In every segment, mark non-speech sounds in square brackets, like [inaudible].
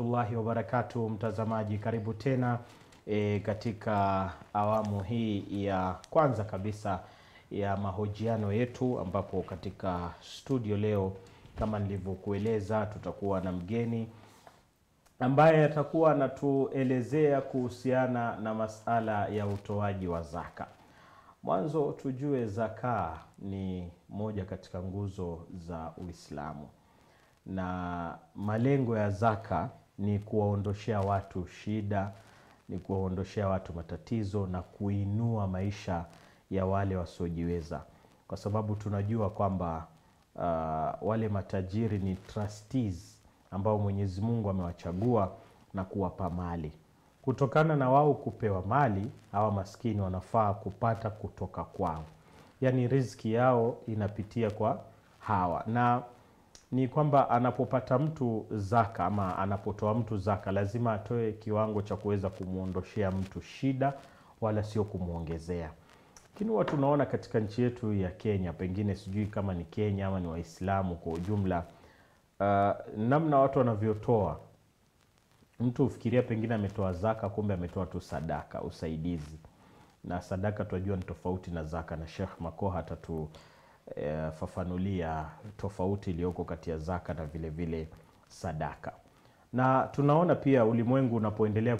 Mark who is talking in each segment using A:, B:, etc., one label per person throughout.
A: warahmatullahi wabarakatu, mtazamaji, karibu tena e, katika awamu hii ya kwanza kabisa ya mahojiano yetu, ambapo katika studio leo kama nilivyokueleza, tutakuwa na mgeni ambaye atakuwa anatuelezea kuhusiana na masala ya utoaji wa zaka. Mwanzo tujue zaka ni moja katika nguzo za Uislamu na malengo ya zaka ni kuwaondoshea watu shida, ni kuwaondoshea watu matatizo na kuinua maisha ya wale wasiojiweza, kwa sababu tunajua kwamba uh, wale matajiri ni trustees ambao Mwenyezi Mungu amewachagua na kuwapa mali. Kutokana na wao kupewa mali, hawa maskini wanafaa kupata kutoka kwao, yaani riski yao inapitia kwa hawa. Na ni kwamba anapopata mtu zaka ama anapotoa mtu zaka lazima atoe kiwango cha kuweza kumwondoshea mtu shida, wala sio kumwongezea. Lakini huwa tunaona katika nchi yetu ya Kenya, pengine sijui kama ni Kenya ama ni Waislamu kwa ujumla, uh, namna watu wanavyotoa, mtu hufikiria pengine ametoa zaka, kumbe ametoa tu sadaka, usaidizi. Na sadaka tunajua ni tofauti na zaka, na shekh Makoha atatu E, fafanulia tofauti iliyoko kati ya zaka na vile vile sadaka. Na tunaona pia ulimwengu unapoendelea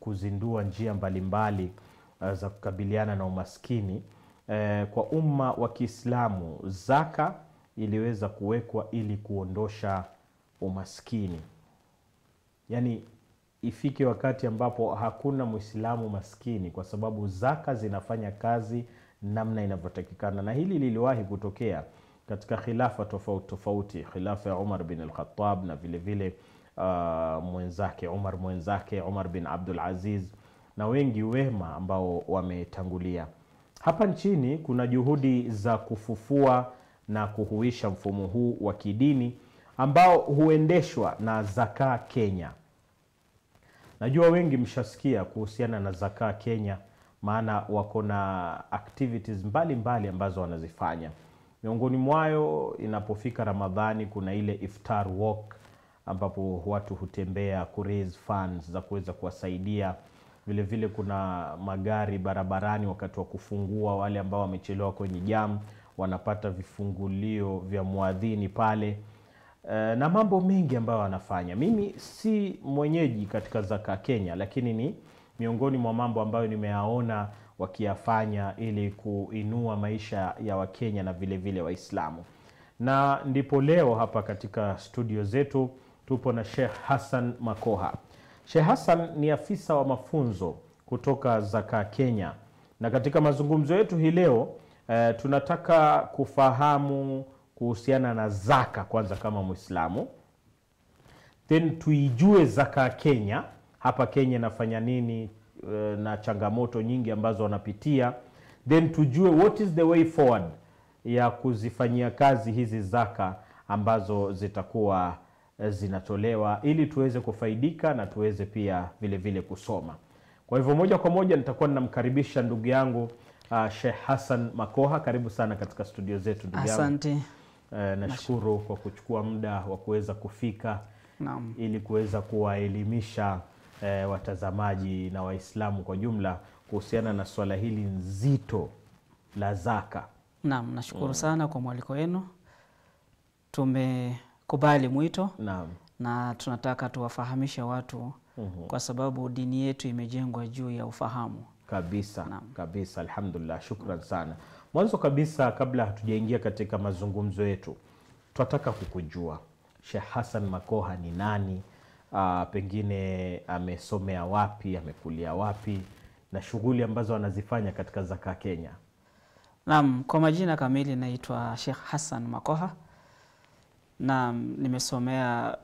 A: kuzindua njia mbalimbali mbali, za kukabiliana na umaskini e, kwa umma wa Kiislamu zaka iliweza kuwekwa ili kuondosha umaskini, yaani ifike wakati ambapo hakuna Mwislamu maskini, kwa sababu zaka zinafanya kazi namna inavyotakikana, na hili liliwahi kutokea katika khilafa tofauti tofauti, khilafa ya Umar bin al-Khattab na vile vile uh, mwenzake Umar mwenzake Umar bin Abdul Aziz na wengi wema ambao wametangulia. Hapa nchini kuna juhudi za kufufua na kuhuisha mfumo huu wa kidini ambao huendeshwa na Zakaa Kenya. Najua wengi mshasikia kuhusiana na Zakaa Kenya maana wako na activities mbalimbali mbali ambazo wanazifanya. Miongoni mwayo inapofika Ramadhani, kuna ile iftar walk ambapo watu hutembea ku raise funds za kuweza kuwasaidia. Vile vile kuna magari barabarani wakati wa kufungua, wale ambao wamechelewa kwenye jam wanapata vifungulio vya mwadhini pale e, na mambo mengi ambayo wanafanya. Mimi si mwenyeji katika Zaka Kenya, lakini ni miongoni mwa mambo ambayo nimeyaona wakiyafanya ili kuinua maisha ya Wakenya na vilevile vile Waislamu. Na ndipo leo hapa katika studio zetu tupo na Sheikh Hassan Makoha. sheh Hassan ni afisa wa mafunzo kutoka Zaka Kenya, na katika mazungumzo yetu hii leo eh, tunataka kufahamu kuhusiana na zaka kwanza kama Mwislamu, then tuijue Zaka Kenya hapa Kenya inafanya nini na changamoto nyingi ambazo wanapitia, then tujue what is the way forward ya kuzifanyia kazi hizi zaka ambazo zitakuwa zinatolewa ili tuweze kufaidika na tuweze pia vile vile kusoma. Kwa hivyo moja kwa moja nitakuwa ninamkaribisha ndugu yangu uh, Sheikh Hassan Makoha, karibu sana katika studio zetu ndugu yangu.
B: Asante.
A: Uh, nashukuru kwa kuchukua muda wa kuweza kufika
B: Naam.
A: ili kuweza kuwaelimisha E, watazamaji na Waislamu kwa jumla kuhusiana na swala hili nzito la zaka.
B: nam nashukuru mm. sana kwa mwaliko wenu. Tumekubali mwito
A: Naam.
B: na tunataka tuwafahamishe watu mm -hmm. kwa sababu dini yetu imejengwa juu ya ufahamu
A: kabisa
B: Naam.
A: kabisa. Alhamdulillah, shukran sana. Mwanzo kabisa, kabla hatujaingia katika mazungumzo yetu, twataka kukujua shekh hasan Makoha ni nani? Uh, pengine amesomea wapi, amekulia wapi na shughuli ambazo anazifanya katika Zaka Kenya.
B: Naam, kwa majina kamili naitwa Sheikh Hassan Makoha. Na nimesomea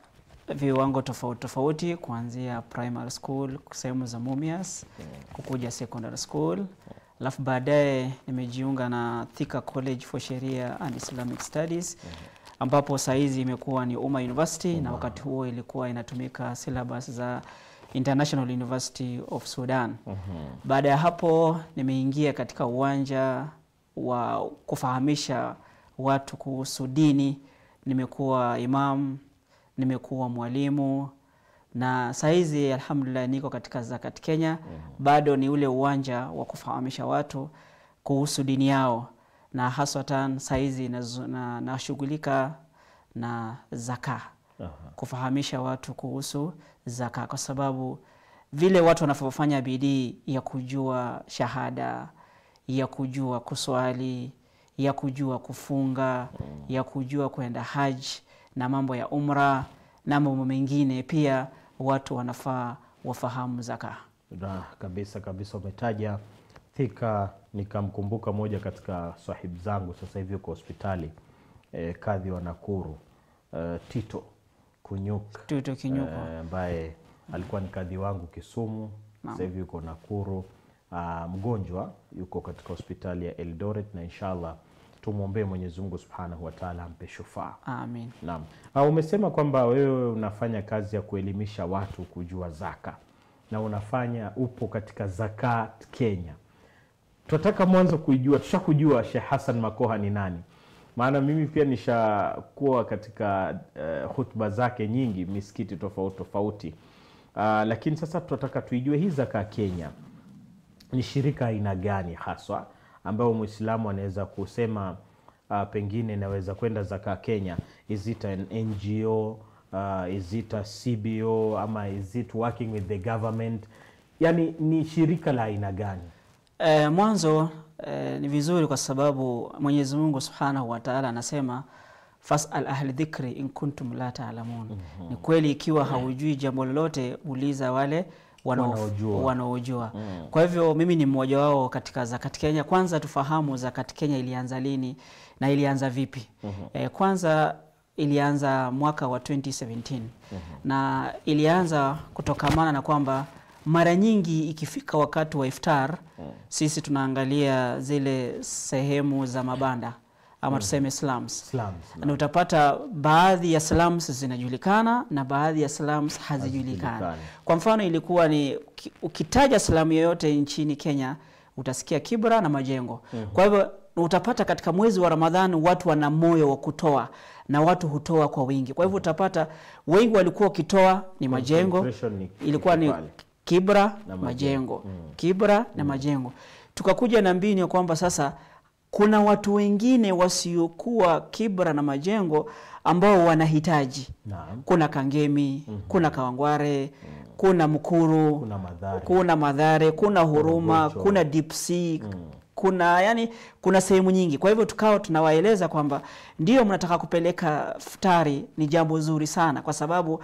B: viwango tofauti tofauti kuanzia primary school sehemu za Mumias kukuja secondary school, alafu baadaye nimejiunga na Thika College for Sharia and Islamic Studies ambapo saizi imekuwa ni Umma University
A: Uma.
B: na wakati huo ilikuwa inatumika syllabus za International University of Sudan. Baada ya hapo nimeingia katika uwanja wa kufahamisha watu kuhusu dini. Nimekuwa imam, nimekuwa mwalimu, na saizi alhamdulillah niko katika Zakat Kenya bado ni ule uwanja wa kufahamisha watu kuhusu dini yao na haswatan saizi nashughulika na- nashughulika na zaka
A: Aha.
B: kufahamisha watu kuhusu zaka kwa sababu vile watu wanavyofanya bidii ya kujua shahada ya kujua kuswali ya kujua kufunga mm. ya kujua kwenda haji na mambo ya umra na mambo mengine pia watu wanafaa wafahamu zaka
A: Da, kabisa kabisa umetaja Thika, nikamkumbuka moja katika sahibu zangu sasa hivi uko hospitali e, kadhi wa Nakuru e, Tito Kunyuk
B: kinyuko
A: eh, ambaye alikuwa ni kadhi wangu Kisumu, sasa hivi yuko Nakuru. A, mgonjwa yuko katika hospitali ya Eldoret na inshallah tumwombee Mwenyezi Mungu Subhanahu wa Ta'ala ampe shufaa.
B: amin
A: Naam. Ah, umesema kwamba wewe unafanya kazi ya kuelimisha watu kujua zaka na unafanya upo katika Zakat Kenya. Tunataka mwanzo kuijua, tushakujua Sheikh hasan Makoha ni nani, maana mimi pia nishakuwa katika uh, hutuba zake nyingi misikiti tofauti tofauti. Uh, lakini sasa tunataka tuijue hii Zaka Kenya ni shirika aina gani haswa ambayo mwislamu anaweza kusema uh, pengine naweza kwenda zaka Kenya. Is it an NGO? Uh, is it a CBO ama is it working with the government? Yani ni shirika la aina gani?
B: E, mwanzo e, ni vizuri kwa sababu Mwenyezi Mungu Subhanahu wa Ta'ala anasema fasal ahli dhikri in kuntum la ta'lamun. Mm -hmm. Ni kweli ikiwa haujui jambo lolote uliza wale wanao-
A: Wanaojua.
B: Mm. Kwa hivyo mimi ni mmoja wao katika Zakat Kenya. Kwanza tufahamu Zakat Kenya ilianza lini na ilianza vipi? Mm -hmm. E, kwanza ilianza mwaka wa 2017 Mm -hmm. na ilianza kutokamana na kwamba mara nyingi ikifika wakati wa iftar mm. sisi tunaangalia zile sehemu za mabanda ama mm. tuseme slums
A: Slums,
B: na utapata baadhi ya slums zinajulikana na baadhi ya slums hazijulikani. Kwa mfano ilikuwa ni ukitaja slamu yoyote nchini Kenya utasikia Kibra na Majengo. mm -hmm. Kwa hivyo utapata katika mwezi wa Ramadhani watu wana moyo wa kutoa na watu hutoa kwa wingi. Kwa hivyo utapata wengi walikuwa wakitoa ni Majengo, ilikuwa ni. Kibra
A: Na
B: Majengo,
A: Majengo.
B: Kibra mm. na Majengo. Tukakuja na mbinu ya kwamba sasa kuna watu wengine wasiokuwa Kibra na Majengo ambao wanahitaji.
A: Naam.
B: Kuna Kangemi, mm -hmm. kuna Kawangware, mm. kuna Mkuru,
A: Kuna madhare
B: kuna Madhare, kuna Huruma,
A: Gocho.
B: kuna Deep Sea, kuna yani, kuna sehemu nyingi. Kwa hivyo tukawa tunawaeleza kwamba ndio mnataka kupeleka futari, ni jambo zuri sana, kwa sababu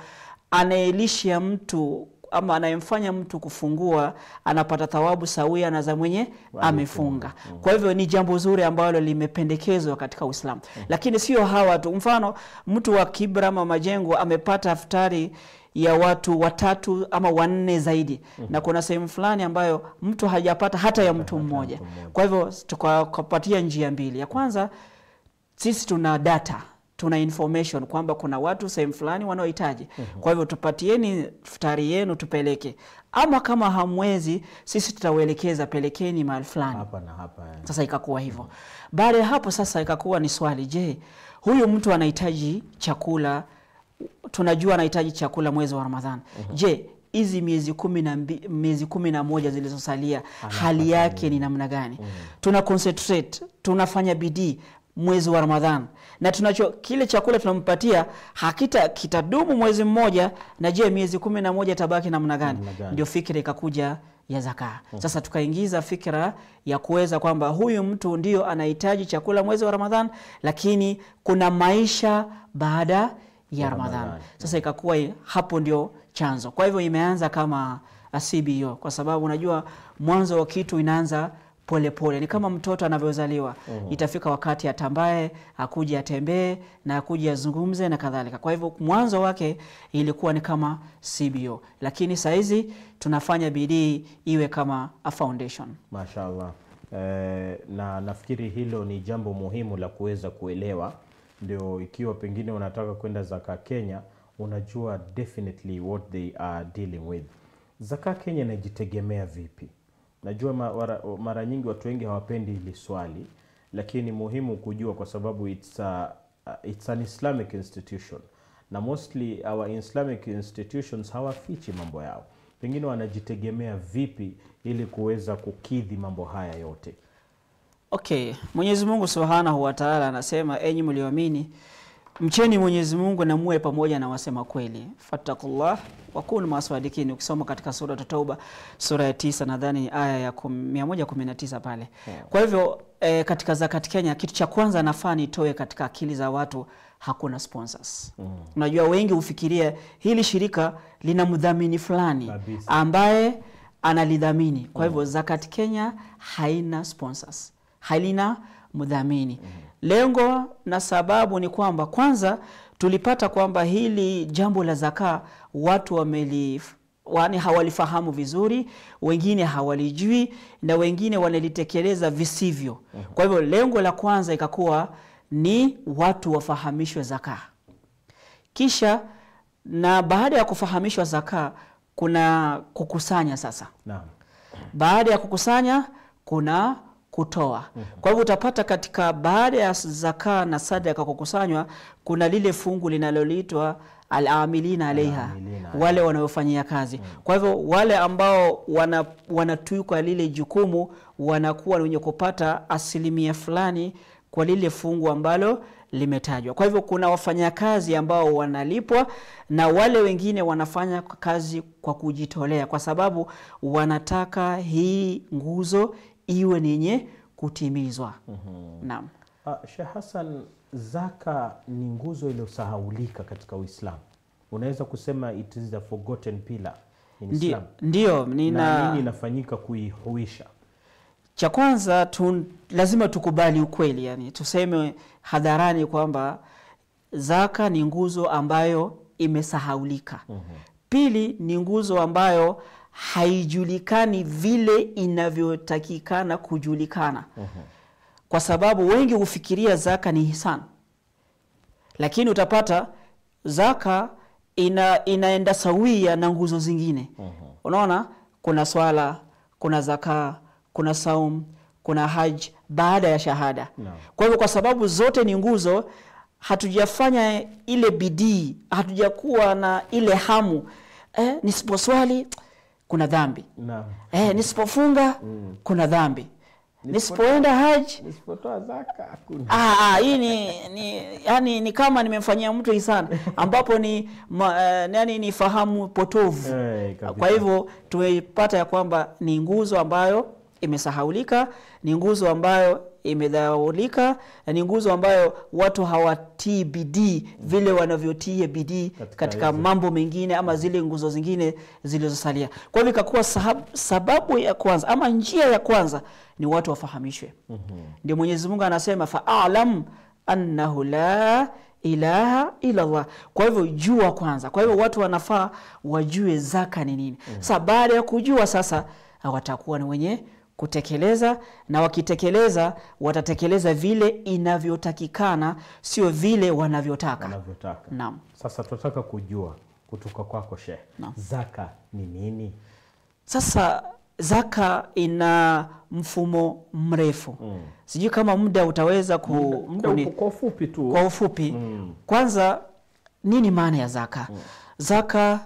B: anaelisha mtu ama anayemfanya mtu kufungua anapata thawabu sawia na za mwenye amefunga. Kwa hivyo ni jambo zuri ambalo limependekezwa katika Uislamu, lakini sio hawa tu. Mfano mtu wa Kibra ama Majengo amepata iftari ya watu watatu ama wanne zaidi mm -hmm. na kuna sehemu fulani ambayo mtu hajapata hata ya mtu mmoja. Kwa hivyo tukapatia njia mbili. Ya kwanza sisi tuna data tuna information kwamba kuna watu sehemu fulani wanaohitaji. Kwa hivyo tupatieni futari yenu tupeleke, ama kama hamwezi, sisi tutauelekeza, pelekeni mahali fulani.
A: Hapa na hapa. eh.
B: Sasa ikakuwa hivyo. Baada ya hapo sasa ikakuwa ni swali, je, huyu mtu anahitaji chakula? Tunajua anahitaji chakula mwezi wa Ramadhani. Je, hizi miezi kumi na miezi kumi na moja zilizosalia hali yake ni namna gani? Tuna concentrate, tunafanya bidii mwezi wa Ramadhan na tunacho kile chakula tunampatia hakita kitadumu mwezi mmoja, na je miezi kumi na moja tabaki namna gani? Ndio fikira ikakuja ya zaka. Sasa tukaingiza fikira ya kuweza kwamba huyu mtu ndio anahitaji chakula mwezi wa Ramadhan, lakini kuna maisha baada ya Ramadhan. Sasa ikakuwa hapo ndio chanzo. Kwa hivyo imeanza kama CBO kwa sababu unajua mwanzo wa kitu inaanza polepole pole. Ni kama mtoto anavyozaliwa mm -hmm. itafika wakati atambae, akuje atembee na akuje azungumze na kadhalika. Kwa hivyo mwanzo wake ilikuwa ni kama CBO, lakini saizi tunafanya bidii iwe kama a foundation.
A: Mashallah. Eh, na nafikiri hilo ni jambo muhimu la kuweza kuelewa, ndio ikiwa pengine unataka kwenda zaka Kenya, unajua definitely what they are dealing with. Zaka Kenya inajitegemea vipi? Najua mara, mara nyingi watu wengi hawapendi hili swali, lakini ni muhimu kujua kwa sababu it's, a, it's an Islamic institution. Na mostly our islamic institutions hawafichi mambo yao. Pengine wanajitegemea vipi ili kuweza kukidhi mambo haya yote.
B: Okay, Mwenyezi Mungu Subhanahu wa Ta'ala anasema enyi mlioamini mcheni Mwenyezi Mungu na muwe pamoja na wasema kweli. Fattakullah wa kunu maswadikini. Ukisoma katika sura Tauba sura ya tisa nadhani aya ya kum- 119 pale. Kwa hivyo e, katika zakati Kenya kitu cha kwanza nafaa nitoe katika akili za watu hakuna sponsors. Unajua wengi hufikiria hili shirika lina mdhamini fulani ambaye analidhamini. Kwa hivyo Zakat Kenya haina sponsors, halina mdhamini. Lengo na sababu ni kwamba kwanza tulipata kwamba hili jambo la zaka watu wameli wani hawalifahamu vizuri, wengine hawalijui na wengine wanalitekeleza visivyo. Kwa hivyo lengo la kwanza ikakuwa ni watu wafahamishwe zaka kisha na baada ya kufahamishwa zaka kuna kukusanya sasa.
A: Naam.
B: Baada ya kukusanya kuna kutoa. Kwa hivyo utapata katika baada ya zaka na sadaka kukusanywa kuna lile fungu linaloitwa alamilina alaiha wale wanaofanyia kazi. Mm. kwa hivyo wale ambao wana, wanatuikwa lile jukumu wanakuwa wenye kupata asilimia fulani kwa lile fungu ambalo limetajwa. Kwa hivyo kuna wafanyakazi ambao wanalipwa na wale wengine wanafanya kazi kwa kujitolea kwa sababu wanataka hii nguzo iwe ni yenye kutimizwa naam
A: Uh, Sheikh Hassan, zaka ni nguzo iliyosahaulika katika Uislamu. Unaweza kusema it is a forgotten pillar in Islam.
B: ndio
A: Na nini inafanyika kuihuisha?
B: cha kwanza tu, lazima tukubali ukweli yani tuseme hadharani kwamba zaka ni nguzo ambayo imesahaulika pili ni nguzo ambayo haijulikani vile inavyotakikana kujulikana. Kwa sababu wengi hufikiria zaka ni hisani lakini utapata zaka ina, inaenda sawia na nguzo zingine. Unaona? Kuna swala kuna zaka kuna saum kuna haj baada ya shahada.
A: No.
B: kwa hivyo kwa sababu zote ni nguzo hatujafanya ile bidii hatujakuwa na ile hamu. Eh, nisiposwali kuna dhambi
A: no.
B: eh, nisipofunga kuna dhambi nisipoenda haji
A: Nisipotoa zaka hakuna.
B: Ah, ah, hii ni, ni yani ni kama nimemfanyia mtu hisani ambapo ni ma, uh, yani ni fahamu potovu.
A: hey.
B: Kwa hivyo tumepata ya kwamba ni nguzo ambayo imesahaulika, ni nguzo ambayo imedhaulika na ni nguzo ambayo watu hawatii bidii vile wanavyotia bidii
A: Katika
B: katika, mambo mengine ama zile nguzo zingine zilizosalia. Kwa hivyo ikakuwa sababu ya kwanza ama njia ya kwanza ni watu wafahamishwe. Ndio Mwenyezi Mungu anasema faalam annahu la ilaha ilallah Allah. Kwa hivyo jua kwanza. Kwa hivyo watu wanafaa wajue zaka ni nini. mm -hmm. Sasa baada ya kujua sasa watakuwa ni wenye kutekeleza na wakitekeleza watatekeleza vile inavyotakikana sio vile wanavyotaka.
A: Wanavyotaka.
B: Naam.
A: Sasa tunataka kujua kutoka kwako Sheikh, zaka ni nini?
B: Sasa zaka ina mfumo mrefu
A: Mm.
B: sijui kama muda utaweza ku,
A: Muda muda kwa ufupi tu.
B: kwa ufupi
A: Mm.
B: kwanza nini maana ya zaka mm. zaka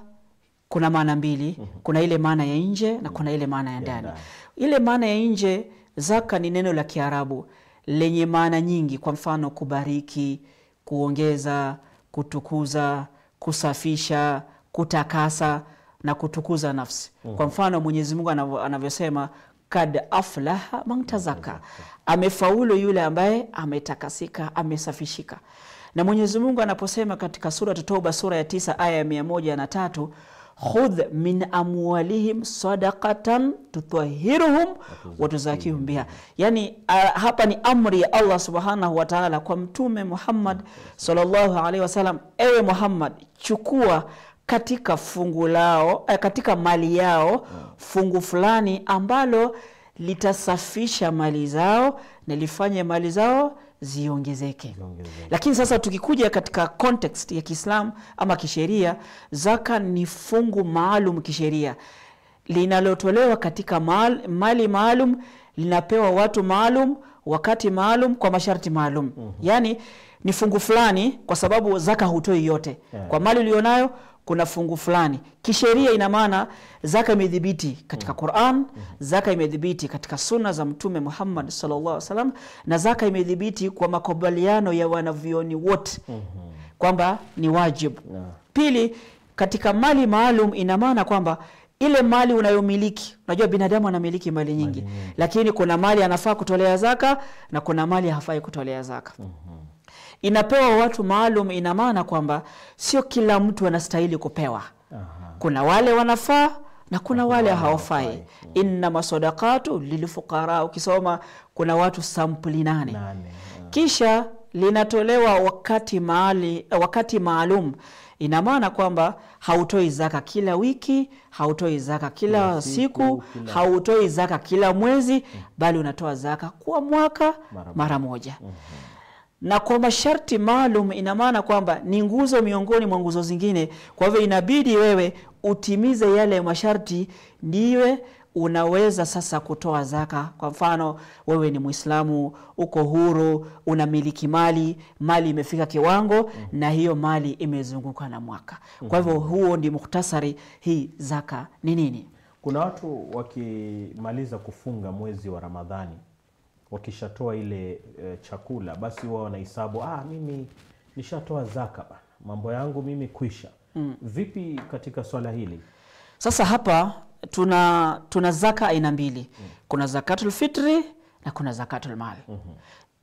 B: kuna maana mbili mm -hmm. kuna ile maana ya nje na kuna ile maana ya ndani
A: ndani.
B: Ile maana ya nje zaka ni neno la kiarabu lenye maana nyingi. Kwa mfano kubariki kuongeza kutukuza kusafisha kutakasa na kutukuza nafsi. Kwa mfano mwenyezi mungu anavyosema kad aflaha man tazaka. Amefaulu yule ambaye ametakasika amesafishika. Na mwenyezi mungu anaposema katika sura toba sura ya tisa aya ya mia moja na tatu khudh min amwalihim sadaqatan tutwahiruhum watuzakihum biha. Yani uh, hapa ni amri ya allah subhanahu wa taala kwa mtume muhammad sallallahu alaihi wasallam ewe muhammad chukua katika fungu lao eh, katika mali yao fungu fulani ambalo litasafisha mali zao na lifanye mali zao ziongezeke. Lakini sasa tukikuja katika context ya kiislam ama kisheria zaka ni fungu maalum kisheria. Linalotolewa katika mal, mali maalum linapewa watu maalum wakati maalum kwa masharti maalum. Mm -hmm. yaani ni fungu fulani, kwa sababu zaka hutoi yote.
A: Yeah.
B: kwa mali ulionayo kuna fungu fulani. Kisheria. Ina maana zaka imedhibiti katika Quran, zaka imedhibiti katika sunna za Mtume Muhammad sallallahu alaihi wasallam, na zaka imedhibiti kwa makubaliano ya wanavyoni wote kwamba ni wajibu. Pili, katika mali maalum, ina maana kwamba ile mali unayomiliki, unajua binadamu anamiliki mali nyingi, lakini kuna mali anafaa kutolea zaka na kuna mali hafai kutolea zaka inapewa watu maalum. Ina maana kwamba sio kila mtu anastahili kupewa.
A: Aha.
B: Kuna wale wanafaa na kuna wale hawafai.
A: hawafai.
B: Innama sadaqatu lilfuqara, ukisoma kuna watu sampuli nane
A: Nane.
B: Kisha linatolewa wakati maali, wakati maalum. Ina maana kwamba hautoi zaka kila wiki, hautoi zaka kila
A: siku,
B: siku,
A: kila-
B: hautoi zaka kila mwezi, mm. bali unatoa zaka kwa mwaka
A: Mara
B: mara moja na kwa masharti maalum. Ina maana kwamba ni nguzo miongoni mwa nguzo zingine. Kwa hivyo inabidi wewe utimize yale masharti, ndiwe unaweza sasa kutoa zaka. Kwa mfano, wewe ni Mwislamu, uko huru, unamiliki mali, mali imefika kiwango mm-hmm. na hiyo mali imezunguka na mwaka. Kwa hivyo huo ndi muktasari hii zaka ni nini?
A: Kuna watu wakimaliza kufunga mwezi wa Ramadhani wakishatoa ile e, chakula basi wao wanahesabu ah, mimi nishatoa zaka bana, mambo yangu mimi kwisha. Mm. Vipi katika swala hili?
B: Sasa hapa tuna tuna zaka aina mbili, Mm. kuna zakatul fitri na kuna zakatul mal.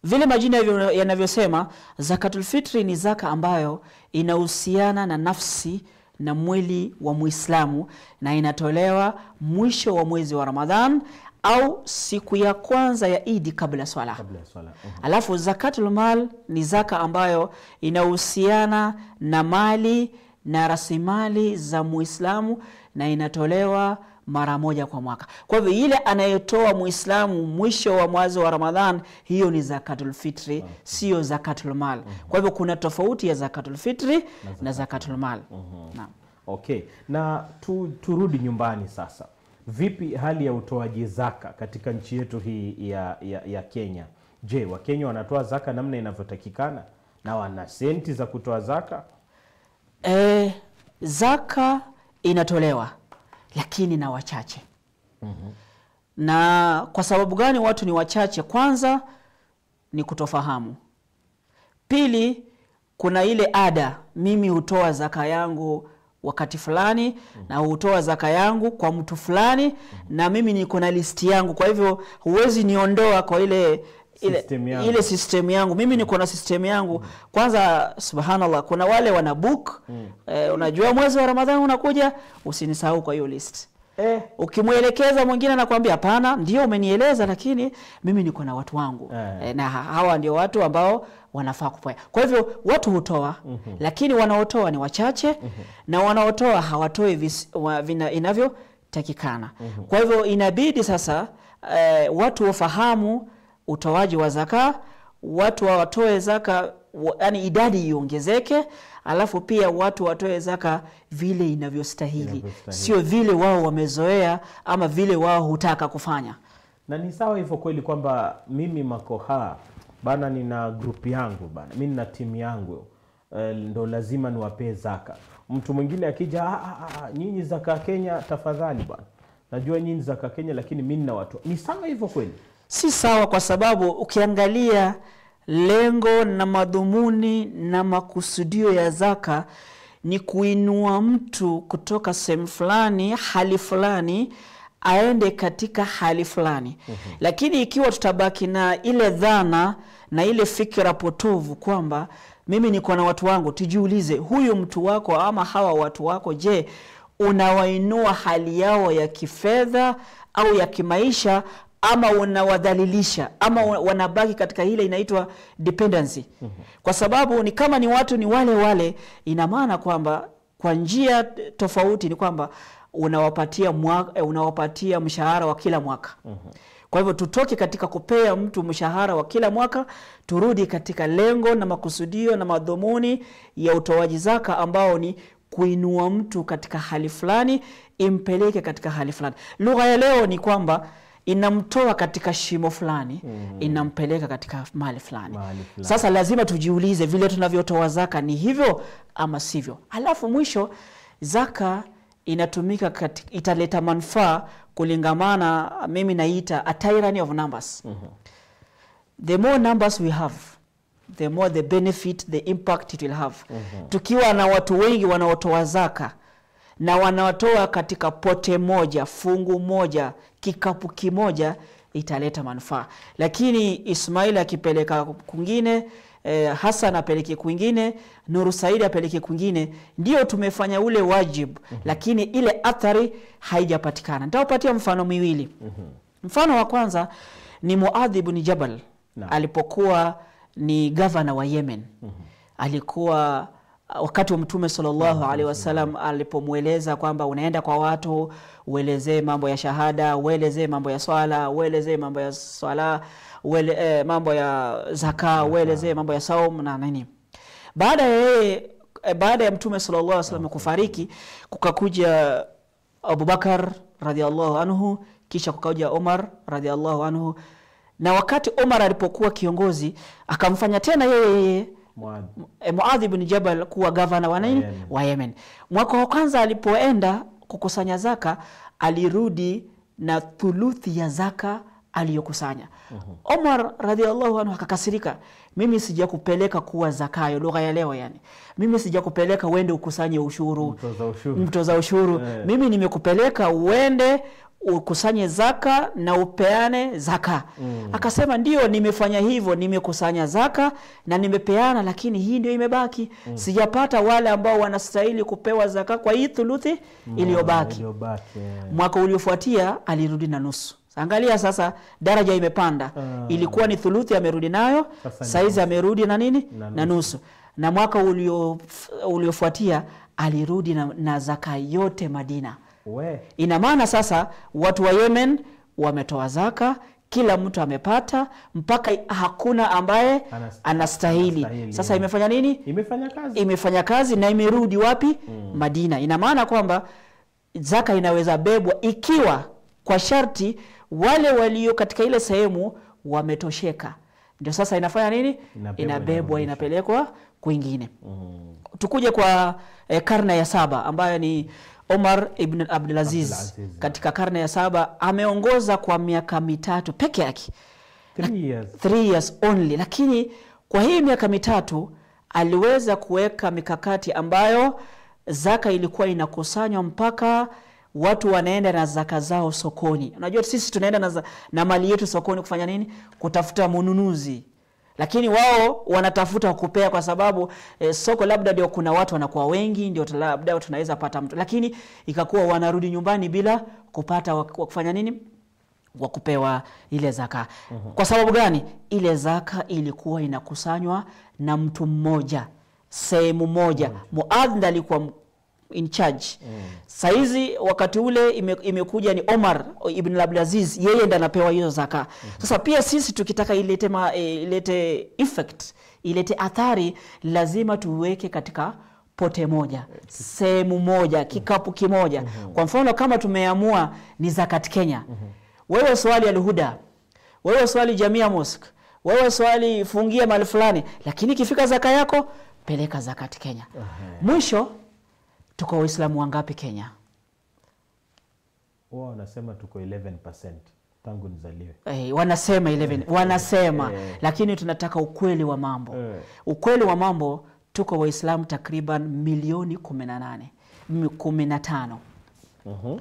B: Vile majina yanavyosema, zakatul fitri ni zaka ambayo inahusiana na nafsi na mwili wa Muislamu na inatolewa mwisho wa mwezi wa Ramadhan au siku ya kwanza ya Idi kabla swala.
A: Kabla swala. Uhum.
B: Alafu zakatul mal ni zaka ambayo inahusiana na mali na rasilimali za Muislamu na inatolewa mara moja kwa mwaka. Kwa hivyo ile anayetoa Muislamu mwisho wa mwezi wa Ramadhan, hiyo ni zakatul fitri, sio zakatul mal. Kwa hivyo kuna tofauti ya zakatul fitri na zakatul mal. Naam.
A: Okay, na tu, turudi nyumbani sasa. Vipi hali ya utoaji zaka katika nchi yetu hii ya, ya, ya Kenya? Je, Wakenya wanatoa zaka namna inavyotakikana na wana senti za kutoa zaka?
B: E, zaka inatolewa lakini na wachache. mm -hmm. Na kwa sababu gani watu ni wachache? Kwanza ni kutofahamu. Pili, kuna ile ada, mimi hutoa zaka yangu wakati fulani mm. na hutoa zaka yangu kwa mtu fulani mm. na mimi niko na listi yangu, kwa hivyo huwezi niondoa kwa ile ile,
A: System yangu.
B: ile system yangu mimi niko na system yangu mm. kwanza. Subhanallah, kuna wale wana book mm. eh, unajua mwezi wa Ramadhani unakuja, usinisahau kwa hiyo list
A: Eh,
B: ukimwelekeza mwingine anakuambia hapana, ndio umenieleza, lakini mimi niko na watu wangu
A: Eh.
B: Eh, na hawa ndio watu ambao wanafaa kupoa. Kwa hivyo watu hutoa mm -hmm. lakini wanaotoa ni wachache mm -hmm. na wanaotoa hawatoi inavyotakikana. Mm inavyotakikana. Kwa hivyo inabidi sasa eh, watu wafahamu utoaji wa zaka, watu watoe zaka yani idadi iongezeke, alafu pia watu watoe zaka vile inavyostahili,
A: Inavyostahili.
B: sio vile wao wamezoea ama vile wao hutaka kufanya.
A: na ni sawa hivyo kweli kwamba mimi Makoha bana, nina grupu yangu bana, mi nina timu yangu eh, ndo lazima niwapee zaka. Mtu mwingine akija, "Ah, ah, ah, nyinyi zaka Kenya tafadhali bana, najua nyinyi zaka Kenya, lakini mi nina watu. Ni sawa hivyo kweli?
B: Si sawa, kwa sababu ukiangalia lengo na madhumuni na makusudio ya zaka ni kuinua mtu kutoka sehemu fulani, hali fulani aende katika hali fulani. mm -hmm. Lakini ikiwa tutabaki na ile dhana na ile fikira potovu kwamba mimi niko na watu wangu, tujiulize, huyu mtu wako ama hawa watu wako, je, unawainua hali yao ya kifedha au ya kimaisha ama unawadhalilisha ama wanabaki katika ile inaitwa dependency. Kwa sababu ni kama ni watu ni wale wale, ina maana kwamba kwa njia tofauti ni kwamba unawapatia mwa, unawapatia mshahara wa kila mwaka. Kwa hivyo tutoke katika kupea mtu mshahara wa kila mwaka, turudi katika lengo na makusudio na madhumuni ya utoaji zaka ambao ni kuinua mtu katika hali fulani, impeleke katika hali fulani. Lugha ya leo ni kwamba inamtoa katika shimo fulani mm. inampeleka katika mali fulani
A: Mahali fulani.
B: sasa lazima tujiulize vile tunavyotoa zaka ni hivyo ama sivyo alafu mwisho zaka inatumika katika, italeta manufaa kulingamana mimi naita a tyranny of numbers Mm -hmm. the more numbers we have the more the benefit the impact it will have Mm -hmm. tukiwa na watu wengi wanaotoa zaka na wanaotoa katika pote moja fungu moja kikapu kimoja italeta manufaa lakini ismail akipeleka kwingine eh, Hassan apeleke kwingine nuru saidi apeleke kwingine ndio tumefanya ule wajibu lakini ile athari haijapatikana nitawapatia mfano miwili mm -hmm. mfano wa kwanza ni muadhi ibn jabal
A: no.
B: alipokuwa ni gavana wa yemen mm -hmm. alikuwa wakati wa mtume sallallahu alaihi wasallam alipomweleza kwamba unaenda kwa watu uelezee mambo ya shahada uelezee mambo ya swala uelezee mambo ya swala uele, eh, mambo ya zaka uelezee mambo ya saum na nini. Baada ya yeye eh, baada ya mtume sallallahu alaihi wasallam kufariki kukakuja abubakar radhiallahu anhu kisha kukaja omar radhiallahu anhu. Na wakati omar alipokuwa kiongozi akamfanya tena yeye yeye
A: Muadh.
B: ibn Jabal kuwa gavana wa nini wa Yemen. Mwaka wa kwanza alipoenda kukusanya zaka alirudi na thuluthi ya zaka aliyokusanya. Omar radhiallahu anhu akakasirika, mimi sija kupeleka kuwa zakayo, lugha ya leo yani, mimi sija kupeleka uende ukusanye ushuru
A: Mtoza ushuru.
B: mtoza ushuru
A: Yeah.
B: mimi nimekupeleka uende ukusanye zaka na upeane zaka. Mm. akasema ndio nimefanya hivyo nimekusanya zaka na nimepeana lakini hii ndio imebaki. Mm. sijapata wale ambao wanastahili kupewa zaka kwa hii thuluthi iliyobaki.
A: Iliyobaki, Yeah.
B: mwaka uliofuatia alirudi na nusu. Angalia sasa daraja imepanda.
A: Uh,
B: ilikuwa ni thuluthi amerudi nayo saizi amerudi na nini?
A: Na
B: na nusu. na mwaka uliofuatia alirudi na, na zaka yote madina
A: We.
B: ina maana sasa watu wa yemen wametoa zaka kila mtu amepata mpaka hakuna ambaye
A: Anas-
B: anastahili.
A: anastahili,
B: sasa imefanya nini?
A: Imefanya kazi.
B: imefanya kazi na imerudi wapi? Madina. Ina maana kwamba zaka inaweza bebwa ikiwa kwa sharti wale walio katika ile sehemu wametosheka. Ndio sasa inafanya nini?
A: Inabebwa,
B: inabebwa inapelekwa kwingine.
A: Mm.
B: tukuje kwa eh, karne ya saba ambayo ni Omar ibn Abdulaziz
A: Abdulaziz.
B: katika karne ya saba ameongoza kwa miaka mitatu peke yake.
A: Three years.
B: three years only. Lakini kwa hii miaka mitatu aliweza kuweka mikakati ambayo zaka ilikuwa inakusanywa mpaka watu wanaenda na zaka zao sokoni. Unajua sisi tunaenda na, na mali yetu sokoni kufanya nini? Kutafuta mnunuzi lakini wao wanatafuta kupea kwa sababu eh, soko labda ndio kuna watu wanakuwa wengi ndio labda tunaweza pata mtu. Lakini ikakuwa wanarudi nyumbani bila kupata wa wa kufanya nini? Wa kupewa ile zaka. Kwa sababu gani? Ile zaka ilikuwa inakusanywa na mtu mmoja sehemu moja. Muadhin alikuwa in charge mm. saizi wakati ule ime, imekuja ni omar ibn abdulaziz yeye ndiye anapewa hiyo zaka mm -hmm. sasa pia sisi tukitaka ilete, ma, eh, ilete effect ilete athari lazima tuweke katika pote moja sehemu moja kikapu kimoja mm -hmm. kwa mfano kama tumeamua ni zakat kenya mm -hmm. wewe swali alhuda wewe swali jamia mosk wewe swali fungia mali fulani lakini ikifika zaka yako peleka zakat kenya mwisho tuko waislamu wangapi kenya
A: Wao wanasema tuko 11% tangu nizaliwe.
B: hey, wanasema 11 wanasema
A: hey.
B: lakini tunataka ukweli wa mambo
A: hey.
B: ukweli wa mambo tuko waislamu takriban milioni 18 15
A: uh-huh.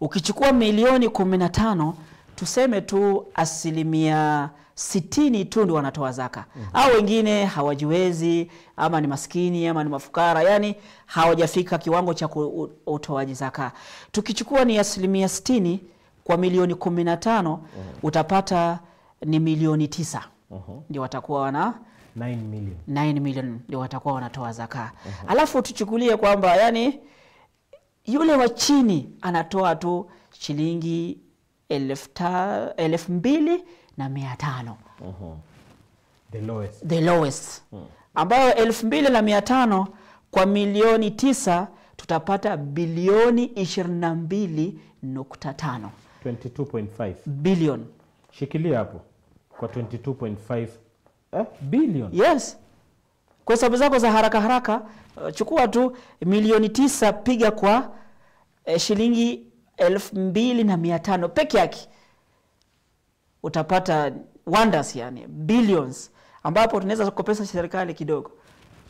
B: ukichukua milioni 15 tuseme tu asilimia sitini tu ndio wanatoa zaka mm -hmm. au wengine hawajiwezi ama ni maskini ama ni mafukara yani hawajafika kiwango cha utoaji zaka tukichukua ni asilimia sitini kwa milioni 15 utapata ni milioni tisa mm -hmm. ndio watakuwa wana
A: 9 million.
B: 9 million ndio watakuwa wanatoa zaka mm -hmm. alafu tuchukulie kwamba yani yule wa chini anatoa tu shilingi elfu mbili na mia tano.
A: Mhm. The lowest.
B: the lowest. Ambayo elfu mbili na mia tano kwa milioni tisa tutapata bilioni ishirini na mbili nukta tano.
A: 22.5
B: billion.
A: Shikilia hapo. Kwa 22.5 eh, billion.
B: Yes. Kwa hesabu zako za haraka haraka uh, chukua tu milioni tisa piga kwa eh, shilingi elfu mbili na mia tano. Peke yake utapata wonders yani billions ambapo tunaweza kukopesa serikali kidogo.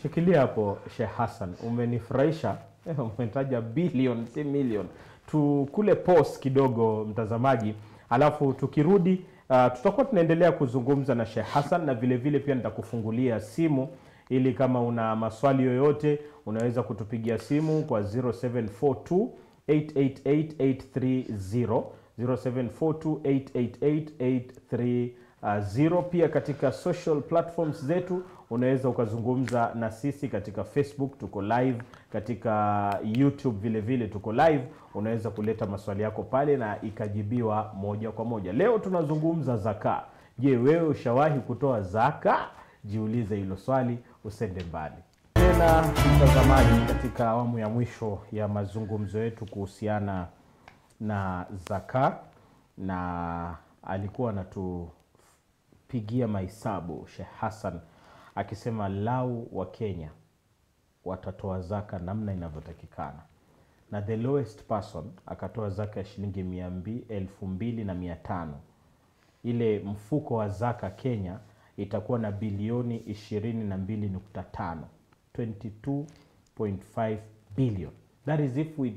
A: Shikilia hapo Sheikh Hassan umenifurahisha. [laughs] Umetaja billion si million. Tukule pause kidogo mtazamaji. Alafu tukirudi uh, tutakuwa tunaendelea kuzungumza na Sheikh Hassan na vile vile pia nitakufungulia simu ili kama una maswali yoyote unaweza kutupigia simu kwa 0742 888830 0742888830 pia katika social platforms zetu unaweza ukazungumza na sisi katika facebook tuko live. Katika youtube vile vile tuko live unaweza kuleta maswali yako pale na ikajibiwa moja kwa moja. Leo tunazungumza zaka. Je wewe ushawahi kutoa zaka? Jiulize hilo swali usende mbali. Tena mtazamaji katika awamu ya mwisho ya mazungumzo yetu kuhusiana na zaka na alikuwa anatupigia mahesabu sheh Hassan akisema lau wa Kenya watatoa zaka namna inavyotakikana. Na the lowest person akatoa zaka ya shilingi elfu mbili na mia tano. Ile mfuko wa zaka Kenya itakuwa na bilioni 22.5 22.5 billion. That is if we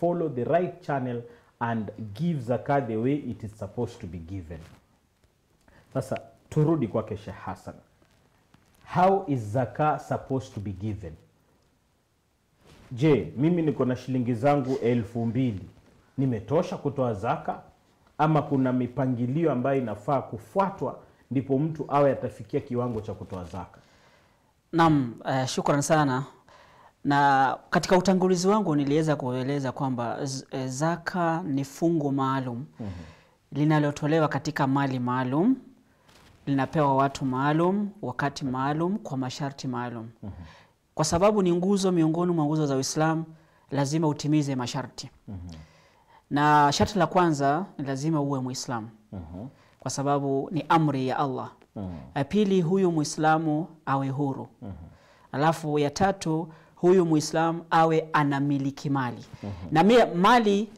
A: follow the right channel and give zaka the way it is supposed to be given. Sasa turudi kwake Sheikh Hassan. How is zaka supposed to be given? Je mimi niko na shilingi zangu elfu mbili. Nimetosha kutoa zaka? Ama kuna mipangilio ambayo inafaa kufuatwa ndipo mtu awe atafikia kiwango cha kutoa zaka?
B: Naam, uh, shukran sana. Na katika utangulizi wangu niliweza kueleza kwamba eh, zaka ni fungu maalum mm -hmm. linalotolewa katika mali maalum, linapewa watu maalum wakati maalum kwa masharti maalum. mm -hmm. Kwa sababu ni nguzo miongoni mwa nguzo za Uislamu, lazima utimize masharti. mm -hmm. Na sharti la kwanza ni lazima uwe Muislamu kwa sababu ni amri ya Allah. mm Ya pili, huyu Muislamu awe huru. mm -hmm. Alafu ya tatu, huyu Muislamu awe anamiliki mali. Na mia, mali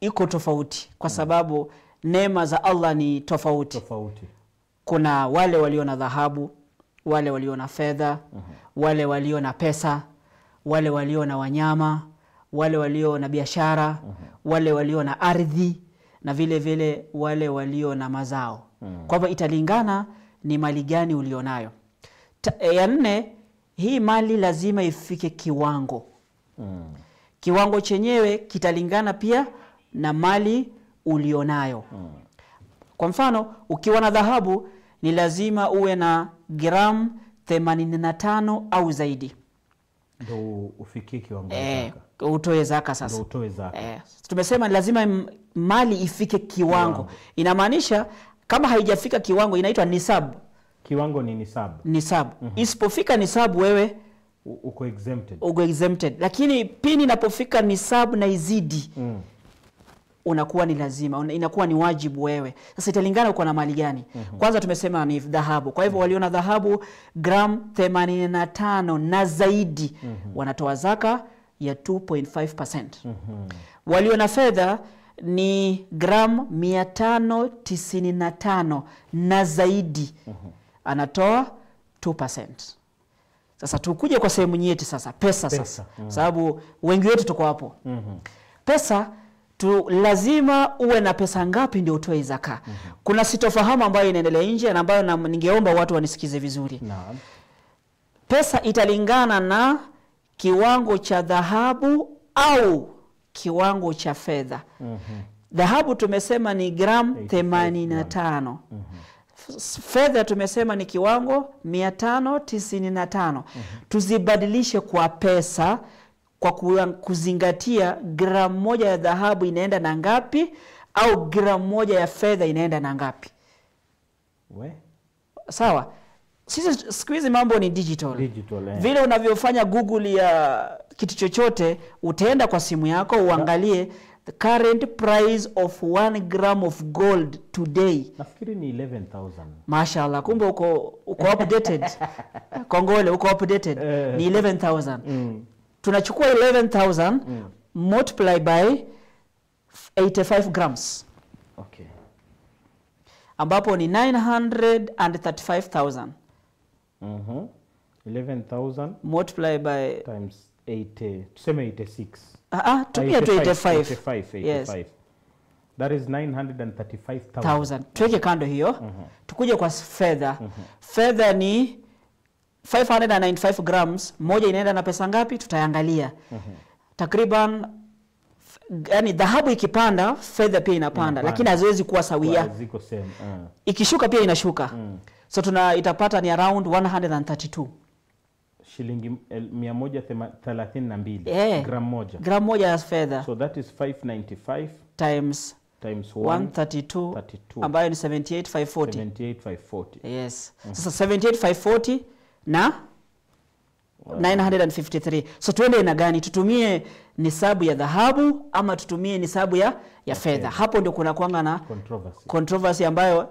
B: iko tofauti kwa sababu neema za Allah ni tofauti.
A: tofauti.
B: Kuna wale walio na dhahabu, wale walio na fedha, wale walio na pesa, wale walio na wanyama, wale walio na biashara, wale walio na ardhi na vile vile wale walio na mazao. Kwa hivyo italingana ni mali gani ulionayo. Eh, Ya nne, hii mali lazima ifike kiwango.
A: Mm.
B: kiwango chenyewe kitalingana pia na mali ulionayo. Mm. kwa mfano ukiwa na dhahabu ni lazima uwe na gramu 85 au zaidi. E, utoe zaka sasa.
A: Utoe zaka.
B: E, tumesema ni lazima mali ifike kiwango,
A: Kiwango.
B: inamaanisha kama haijafika kiwango inaitwa nisabu
A: kiwango ni nisabu
B: nisabu Mm -hmm. isipofika nisabu wewe
A: uko exempted
B: uko exempted lakini pini inapofika nisabu na izidi
A: mm.
B: unakuwa ni lazima una- inakuwa ni wajibu wewe sasa italingana uko na mali gani mm-hmm. kwanza tumesema ni dhahabu kwa hivyo mm-hmm. waliona dhahabu gram 85 na zaidi mm-hmm. wanatoa zaka ya 2.5 mm-hmm. walio na fedha ni gram 595 na zaidi anatoa 2%. sasa tukuje kwa sehemu nyeti sasa pesa,
A: Pesa,
B: sasa sababu wengi wetu tuko hapo. Mm -hmm. pesa tu lazima uwe na pesa ngapi ndio utoe zaka mm -hmm. kuna sitofahamu ambayo inaendelea nje na ambayo na, ningeomba watu wanisikize vizuri.
A: Naam.
B: Pesa italingana na kiwango cha dhahabu au kiwango cha fedha. Dhahabu tumesema ni gram 85 F- fedha tumesema ni kiwango 595 tuzibadilishe kwa pesa kwa kuzingatia gramu moja ya dhahabu inaenda na ngapi au gramu moja ya fedha inaenda na ngapi.
A: We?
B: Sawa. Sisi siku hizi mambo ni digital.
A: Digital eh.
B: vile unavyofanya google ya kitu chochote utaenda kwa simu yako uangalie the current price of one gram of gold today.
A: Nafikiri ni 11000
B: mashallah kumbe uko uko updated. [laughs] Kongole uko updated.
A: Uh,
B: ni 11000
A: mm.
B: tunachukua 11000 mm. multiply by 85 grams.
A: Okay.
B: Ambapo ni 935000
A: Mhm. 11000
B: multiply by
A: times 80 tuseme 86
B: uh, tumia tu 85
A: 85
B: Yes.
A: 85 that is 935000
B: tuweke kando hiyo. Tukuje kwa fedha. Mm fedha fedha ni 595 grams. Moja inaenda na pesa ngapi? Tutaangalia takriban yani dhahabu ikipanda fedha pia inapanda
A: Inapanda.
B: lakini haziwezi kuwa sawia.
A: Kwa ziko same uh.
B: ikishuka pia inashuka.
A: Mm.
B: so tuna itapata ni around 132
A: shilingi 132
B: yeah.
A: gram moja.
B: gram moja ya fedha.
A: So that is 595
B: times
A: times 1
B: 132
A: 32.
B: ambayo ni 78540
A: 78540
B: yes. Mm -hmm. sasa 78540 na 953 so tuende na gani? Tutumie nisabu ya dhahabu ama tutumie nisabu ya, ya fedha? hapo ndio kuna kwanga na
A: controversy.
B: controversy ambayo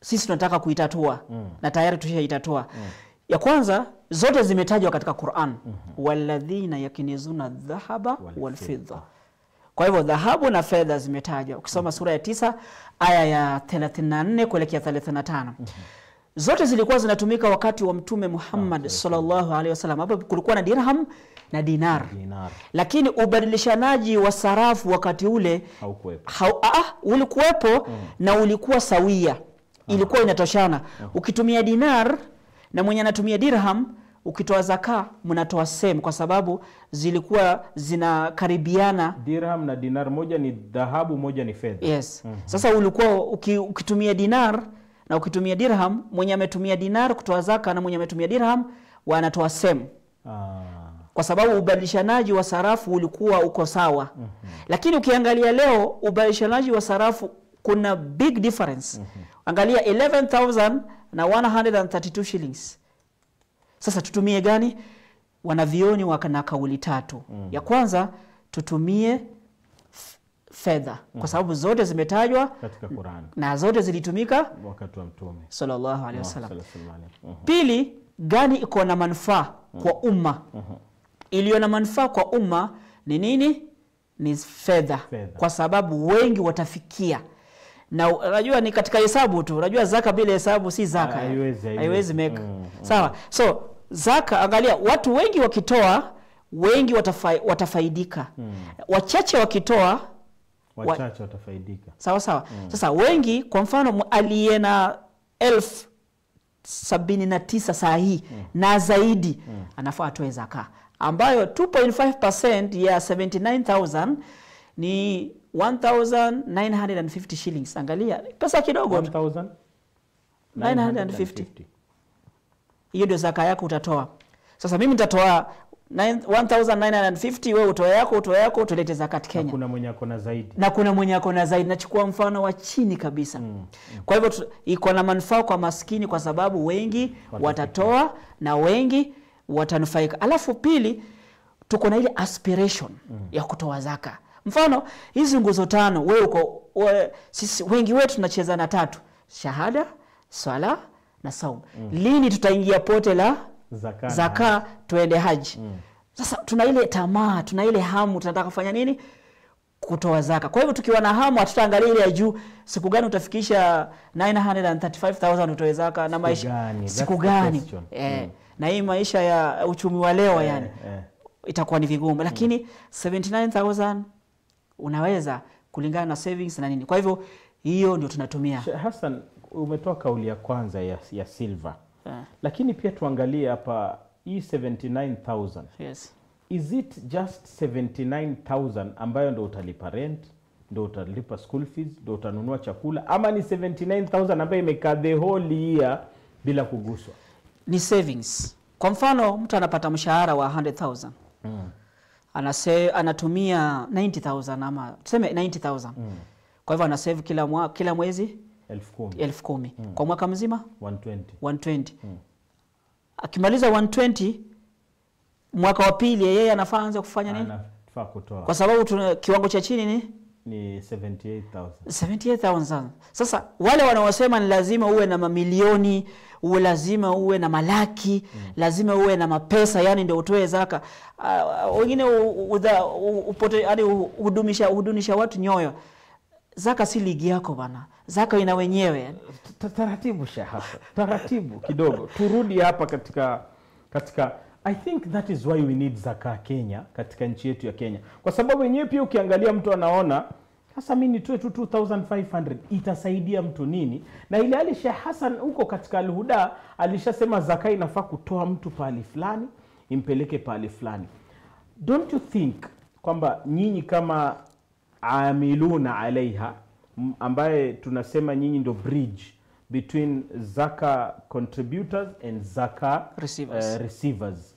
B: sisi tunataka kuitatua.
A: Mm.
B: na tayari tushaitatua ya kwanza zote zimetajwa katika Quran. Mm -hmm. walladhina yakinizuna dhahaba
A: Walfidda.
B: kwa hivyo dhahabu na fedha zimetajwa. Ukisoma sura ya tisa aya ya 34 kuelekea 35 zote zilikuwa zinatumika wakati wa mtume Muhammad sallallahu alaihi wasallam. hapo kulikuwa na dirham na dinar.
A: Dinar.
B: Lakini ubadilishanaji wa sarafu wakati ule
A: ulikuwepo
B: mm. ah, ulikuwepo na ulikuwa sawia. Ilikuwa inatoshana. Ukitumia dinar na mwenye anatumia dirham ukitoa zaka mnatoa same kwa sababu zilikuwa zinakaribiana.
A: Dirham na dinar moja ni dhahabu moja ni fedha.
B: Yes. Mm -hmm. sasa ulikuwa uki, ukitumia dinar na ukitumia dirham mwenye ametumia dinar kutoa zaka na mwenye ametumia dirham wanatoa same.
A: Ah.
B: kwa sababu ubadilishanaji wa sarafu ulikuwa uko sawa. Mm -hmm. lakini ukiangalia leo ubadilishanaji wa sarafu kuna big difference. Angalia 11000 na 132 shillings. Sasa tutumie gani? Wanavioni wakana kauli tatu. Mm. ya kwanza tutumie fedha. Kwa sababu zote zimetajwa
A: katika Qur'an.
B: na zote zilitumika
A: wakati wa mtume.
B: sallallahu alaihi wasallam
A: alaihi
B: pili gani iko na manufaa kwa umma? Iliyo na manufaa kwa umma ni nini? Ni fedha.
A: Fedha.
B: kwa sababu wengi watafikia na unajua ni katika hesabu tu unajua zaka bila hesabu si zaka
A: Haiwezi, haiwezi.
B: haiwezi
A: Mm, mm.
B: sawa so zaka angalia watu wengi wakitoa wengi watafai, watafaidika mm. wachache wakitoa
A: wachache wa... watafaidika
B: sawa sawa mm. sasa wengi kwa mfano aliye na elfu sabini na tisa saa hii mm. na zaidi mm. anafaa atoe zaka ambayo 2.5% ya 79000 ni 1950 shillings. Angalia pesa kidogo
A: 1950
B: hiyo ndio zaka yako utatoa. Sasa mimi nitatoa 9 1950 wewe utoe yako utoe yako utulete zakat
A: na
B: kenya.
A: kuna mwenye ako na zaidi.
B: Na kuna mwenye ako na zaidi. Nachukua mfano wa chini kabisa. Mm. kwa hivyo iko na manufaa kwa maskini kwa sababu wengi watatoa na wengi watanufaika. Alafu pili tuko na ile aspiration mm, ya kutoa zaka mfano hizi nguzo tano wewe uko we, sisi wengi wetu tunacheza na tatu. Shahada swala na saum. Lini tutaingia pote la
A: Zaka
B: zaka tuende haji? Mm. sasa tuna ile tamaa tuna ile hamu tunataka kufanya nini? Kutoa zaka kwa hivyo tukiwa na hamu hatutaangalia ile ya juu. Siku gani utafikisha 935000 utoe zaka na maisha? siku gani? Eh, mm. na hii maisha ya uchumi wa leo yani
A: eh.
B: itakuwa ni vigumu. Lakini mm. 79000 unaweza kulingana na savings na nini. Kwa hivyo hiyo ndio tunatumia.
A: Hassan umetoa kauli ya kwanza ya, ya silver.
B: Yeah.
A: lakini pia tuangalie hapa hii 79000
B: yes.
A: is it just 79000 ambayo ndo utalipa rent ndo utalipa school fees ndo utanunua chakula ama ni 79000 ambayo imekaa the whole year bila kuguswa?
B: Ni savings. Kwa mfano mtu anapata mshahara wa 100000
A: mm.
B: Anase, anatumia 90000 ama tuseme 90000 mm. kwa hivyo anasave kila, mwa, kila mwezi?
A: Elfu kumi.
B: Kumi. Kwa mwaka mzima?
A: 120
B: 120 akimaliza 120 mwaka wa pili yeye anafaa anze kufanya nini? Kwa sababu tuna kiwango cha chini ni?
A: Ni 78000
B: 78,000 sasa wale wanaosema ni lazima uwe na mamilioni uwe lazima uwe na malaki mm. lazima uwe na mapesa yani ndio utoe zaka. Ah, wengine uh, udha- u- upote yani hudumisha hudunisha watu nyoyo. Zaka si ligi yako bana. Zaka ina wenyewe.
A: Taratibu shahasa taratibu kidogo. Turudi hapa katika katika i think that is why we need zaka kenya katika nchi yetu ya kenya. Kwa sababu wenyewe pia ukiangalia mtu anaona sasa mi nitoe tu 2500 itasaidia mtu nini? Na ile hali Sheikh Hassan huko katika alhuda alishasema zaka inafaa kutoa mtu pahali fulani impeleke pahali fulani. Don't you think kwamba nyinyi kama amiluna alaiha ambaye tunasema nyinyi ndo bridge between zaka contributors and zaka
B: Receivers.
A: uh, receivers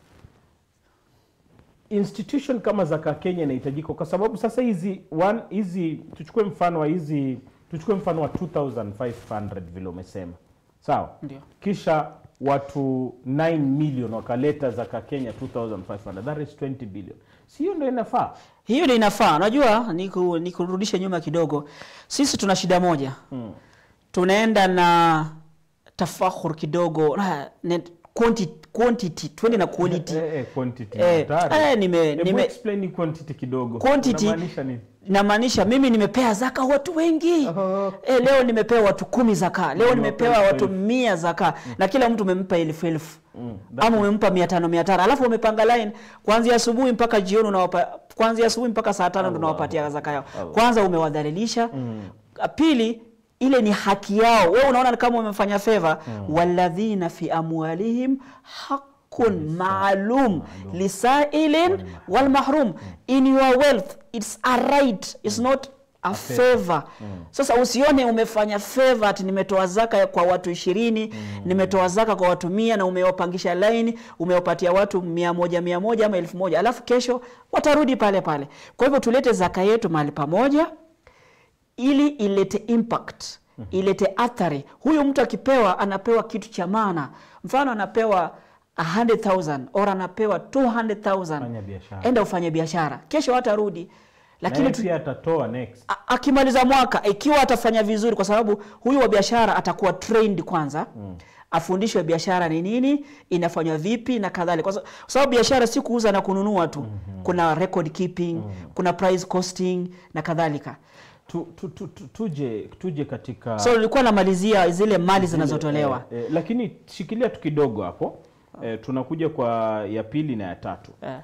A: institution kama zaka kenya inahitajika. Kwa sababu sasa hizi one hizi tuchukue mfano wa hizi tuchukue mfano wa 2500 vile umesema. Sawa?
B: Ndio.
A: kisha watu 9 million wakaleta zaka kenya 2500 that is 20 billion. Sio ndio inafaa?
B: Hiyo ndio inafaa. Unajua niku- nikurudishe nyuma kidogo. Sisi tuna shida moja.
A: Hmm.
B: tunaenda na tafahur kidogo na- net, quantity, quantity twende na quality.
A: Eh, eh, quantity
B: Eh, eh, nime- nime-
A: explain quantity kidogo.
B: Quantity- namaanisha mimi nimepea zaka watu wengi.
A: Oh.
B: e, leo nimepewa watu kumi zaka. Leo nimepewa watu mia zaka. Mm. na kila mtu umempa elfu elfu.
A: Mm,
B: ama umempa mia tano mia tano. Alafu umepanga line kuanzia asubuhi mpaka jioni unawapa kuanzia asubuhi mpaka saa tano ndo unawapatia zaka yao. Kwanza umewadhalilisha.
A: Mm.
B: pili ile ni haki yao. Wewe unaona kama kama umefanya favor. Walladhina fi amwalihim haqqun maalum lisailin wal walmahrum in your wealth it's a right. It's not a favor. Mm. sasa usione umefanya favor ati nimetoa zaka kwa watu ishirini nimetoa zaka kwa watu mia na umewapangisha laini umewapatia watu mia moja mia moja ama elfu moja. Alafu kesho watarudi pale pale. Kwa hivyo tulete zaka yetu mahali pamoja ili ilete impact ilete athari. Huyu mtu akipewa anapewa kitu cha maana. Mfano anapewa 100000 or anapewa 200000 enda ufanye biashara. Kesho hatarudi. Lakini tu,
A: atatoa next.
B: Akimaliza mwaka ikiwa atafanya vizuri kwa sababu huyu wa biashara atakuwa trained kwanza. Mm. afundishwe biashara ni nini inafanywa vipi na kadhalika. Kwa sababu biashara si kuuza na kununua tu. Mm-hmm. kuna record keeping mm-hmm. kuna price costing na kadhalika
A: tu, tu, tu, tu, tuje tuje katika
B: so ulikuwa namalizia zile mali zinazotolewa.
A: eh, eh, lakini shikilia tu kidogo hapo. Eh, tunakuja kwa ya pili na ya tatu.
B: Eh.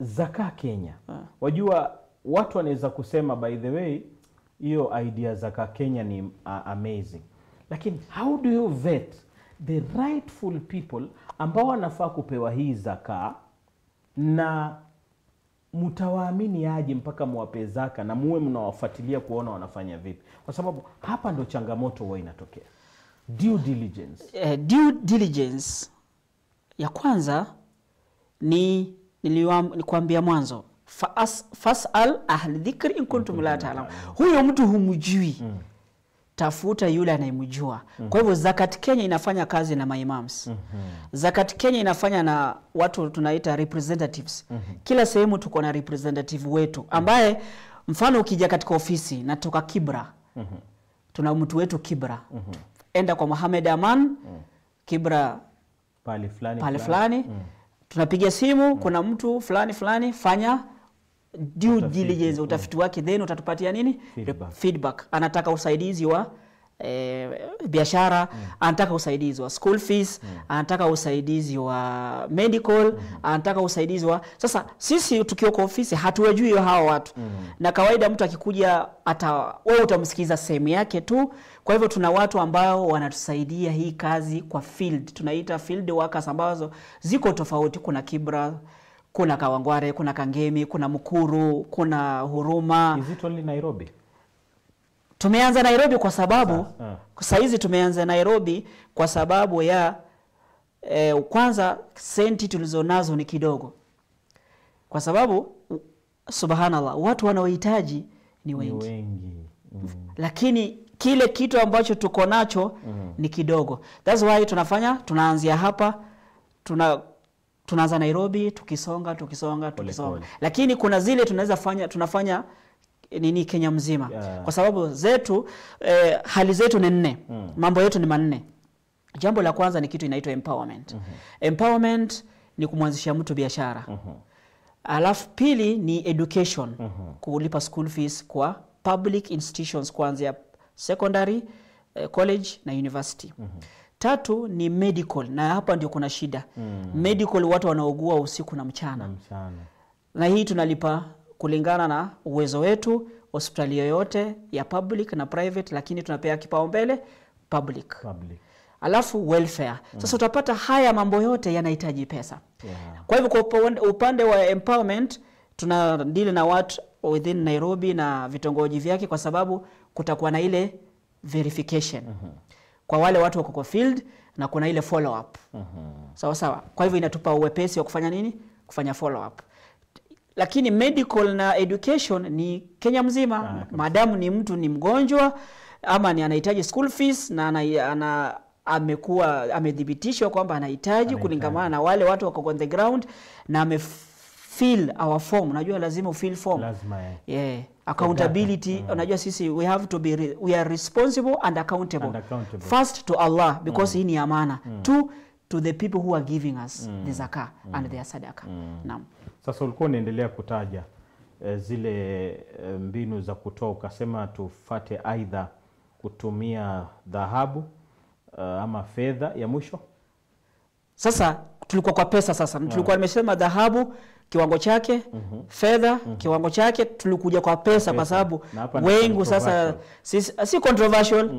A: zaka kenya. Eh. wajua watu wanaweza kusema by the way hiyo idea zaka kenya ni uh, amazing. Lakini how do you vet the rightful people ambao wanafaa kupewa hii zaka na mtawaamini aje mpaka muwape zaka na muwe mnawafuatilia kuona wanafanya vipi? Kwa sababu hapa ndo changamoto huwa inatokea. Due diligence.
B: Uh, due diligence ya kwanza ni nikuambia mwanzo Fas- fasal ahli dhikri in kuntum la taalam huyo mtu humjui tafuta yule anayemjua mm -hmm. kwa hivyo zakat kenya inafanya kazi na maimams mm -hmm. zakat kenya inafanya na watu tunaita representatives mm -hmm. kila sehemu tuko na representative wetu ambaye mfano ukija katika ofisi natoka kibra mm -hmm. tuna mtu wetu kibra mm -hmm. enda kwa Mohamed Aman mm -hmm. kibra
A: pale fulani
B: pale fulani mm -hmm. tunapiga simu kuna mtu fulani fulani fanya due
A: Utafiti,
B: diligence utafiti wake then utatupatia nini?
A: Feedback.
B: feedback. Anataka usaidizi wa E, biashara anataka usaidizi wa school fees anataka usaidizi wa medical mm. anataka usaidizi wa sasa sisi tukiwa kwa ofisi hatuwajui hao watu. Mm. na kawaida mtu akikuja ata wewe utamsikiza sehemu yake tu. Kwa hivyo tuna watu ambao wanatusaidia hii kazi kwa field. Tunaita field workers ambazo ziko tofauti. Kuna kibra kuna kawangware kuna kangemi kuna mkuru kuna huruma.
A: Is it only nairobi?
B: Tumeanza nairobi kwa sababu
A: Sasa,
B: sahizi tumeanza nairobi kwa sababu ya eh, kwanza senti tulizonazo ni kidogo. Kwa sababu subhanallah watu wanaohitaji ni wengi,
A: ni
B: wengi.
A: Mm.
B: lakini kile kitu ambacho tuko nacho mm. ni kidogo. Thats why tunafanya tunaanzia hapa tuna tunaanza Nairobi tukisonga tukisonga tukisonga
A: pole.
B: lakini kuna zile tunaweza fanya tunafanya eh, nini Kenya mzima
A: Yeah.
B: kwa sababu zetu eh, hali zetu ni nne mm. mambo yetu ni manne jambo la kwanza ni kitu inaitwa empowerment mm -hmm. empowerment ni kumwanzishia mtu biashara mm -hmm. alafu pili ni education mm -hmm. kulipa school fees kwa public institutions kuanzia secondary eh, college na university tatu ni medical na hapa ndio kuna shida. Mm. medical watu wanaogua usiku na mchana.
A: Na mchana.
B: Na hii tunalipa kulingana na uwezo wetu hospitali yoyote ya public na private lakini tunapea kipaumbele public.
A: Public.
B: Alafu welfare. Sasa utapata haya mambo yote yanahitaji pesa.
A: Yeah.
B: kwa hivyo kwa upande- wa empowerment tuna deal na watu within Nairobi na vitongoji vyake kwa sababu kutakuwa na ile verification kwa wale watu wako kwa field na kuna ile follow up. Sawa sawa. Kwa hivyo inatupa uwepesi wa kufanya nini? Kufanya follow up. Lakini medical na education ni Kenya mzima.
A: Ah,
B: maadamu ni mtu ni mgonjwa ama ni anahitaji school fees na ana, ana amekuwa amethibitishwa kwamba anahitaji kulingamana na wale watu wako on the ground na amefill our form. Unajua lazima ufill form.
A: Lazima yeah.
B: yeah. accountability unajua sisi we have to be re, we are responsible and accountable,
A: And accountable.
B: first to Allah because mm. hii ni amana. Two to the people who are giving us mm. the zakah mm. and their sadaka naam.
A: Sasa ulikuwa unaendelea kutaja eh, zile eh, mbinu za kutoa, ukasema tufate aidha kutumia dhahabu uh, ama fedha ya mwisho?
B: Sasa tulikuwa kwa pesa sasa, tulikuwa nimesema dhahabu kiwango chake, mm -hmm. fedha mm -hmm. kiwango chake, tulikuja kwa pesa, kwa sababu wengi sasa si, si controversial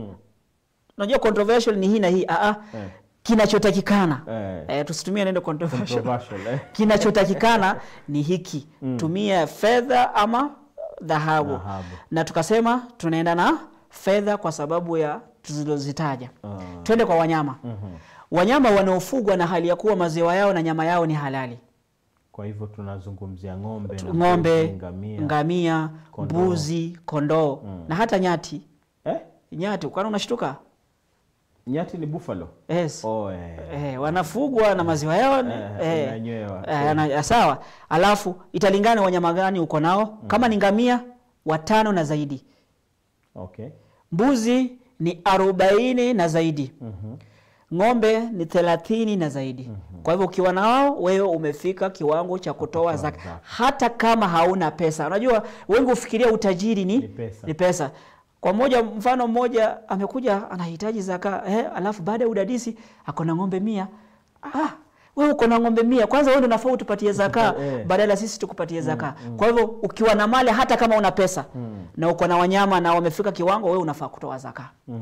B: unajua controversial ni hii na hii ah, ah,
A: Eh.
B: kinachotakikana
A: Eh.
B: eh, tusitumie neno controversial
A: controversial eh? [laughs]
B: kinachotakikana ni hiki mm. tumia fedha ama dhahabu
A: Dhahabu.
B: na tukasema tunaenda na fedha kwa sababu ya tulizozitaja
A: Uh.
B: twende kwa wanyama mm -hmm. wanyama wanaofugwa na hali ya kuwa maziwa yao na nyama yao ni halali
A: Kwa hivyo tunazungumzia ng'ombe,
B: ng'ombe
A: ngamia.
B: ngamia
A: Kondoo.
B: mbuzi kondoo mm. na hata nyati
A: Eh?
B: nyati kwani unashtuka
A: Nyati ni buffalo.
B: yes.
A: Oh, eh.
B: Eh, wanafugwa na maziwa yao ni-
A: Eh,
B: eh, eh, sawa alafu italingana wanyama gani uko nao mm. kama ni ngamia watano na zaidi
A: Okay.
B: mbuzi ni arobaini na zaidi
A: Mhm.
B: Ng'ombe ni thelathini na zaidi. Mm -hmm. kwa hivyo ukiwa nao wewe umefika kiwango cha kutoa zaka. hata kama hauna pesa. Unajua wengi hufikiria utajiri ni,
A: Ni pesa.
B: ni pesa. Kwa moja mfano mmoja amekuja anahitaji zaka eh, alafu baada ya udadisi akona ng'ombe mia. Ah, wewe uko na ng'ombe mia kwanza wewe ndio unafaa utupatie zaka [laughs]
A: eh.
B: badala sisi tukupatie zaka mm, mm. kwa hivyo ukiwa na mali hata kama una pesa mm, na uko na wanyama na wamefika kiwango wewe unafaa kutoa zaka
A: Mm.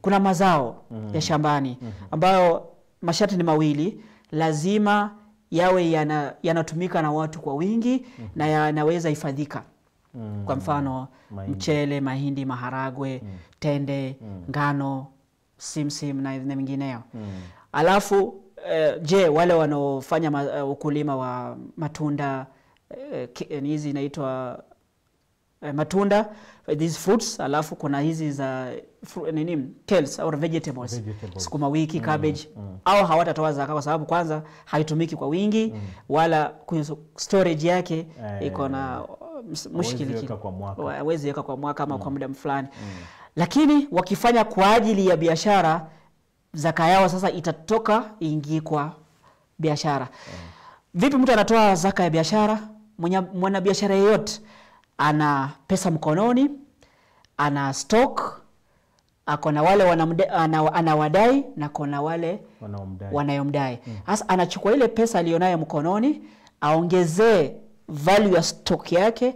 B: kuna mazao mm. ya shambani mm. ambayo masharti ni mawili lazima yawe yana- yanatumika na watu kwa wingi mm. na yanaweza hifadhika
A: Mm.
B: kwa mfano
A: Mahindi.
B: mchele mahindi maharagwe mm. tende mm. ngano simsim na na mm. alafu eh, je wale wanaofanya ma, uh, ukulima wa matunda hizi eh, hizi inaitwa uh, matunda uh, these fruits alafu kuna hizi za fru, nini kales or vegetables,
A: Vegetables.
B: sukuma wiki cabbage. au hawatatoa zaka kwa sababu kwanza haitumiki kwa wingi wala kwenye storage yake iko na uh,
A: kwa mwaka.
B: Hawezi weka kwa mwaka ama kwa muda fulani. Lakini wakifanya kwa ajili ya biashara zaka yao sasa itatoka ingie kwa biashara. Vipi mtu anatoa zaka ya biashara? Mwanabiashara yeyote ana pesa mkononi ana stock ako na wale anawadai na kona wale wanayomdai. Sasa anachukua ile pesa aliyonayo mkononi aongezee value ya stock yake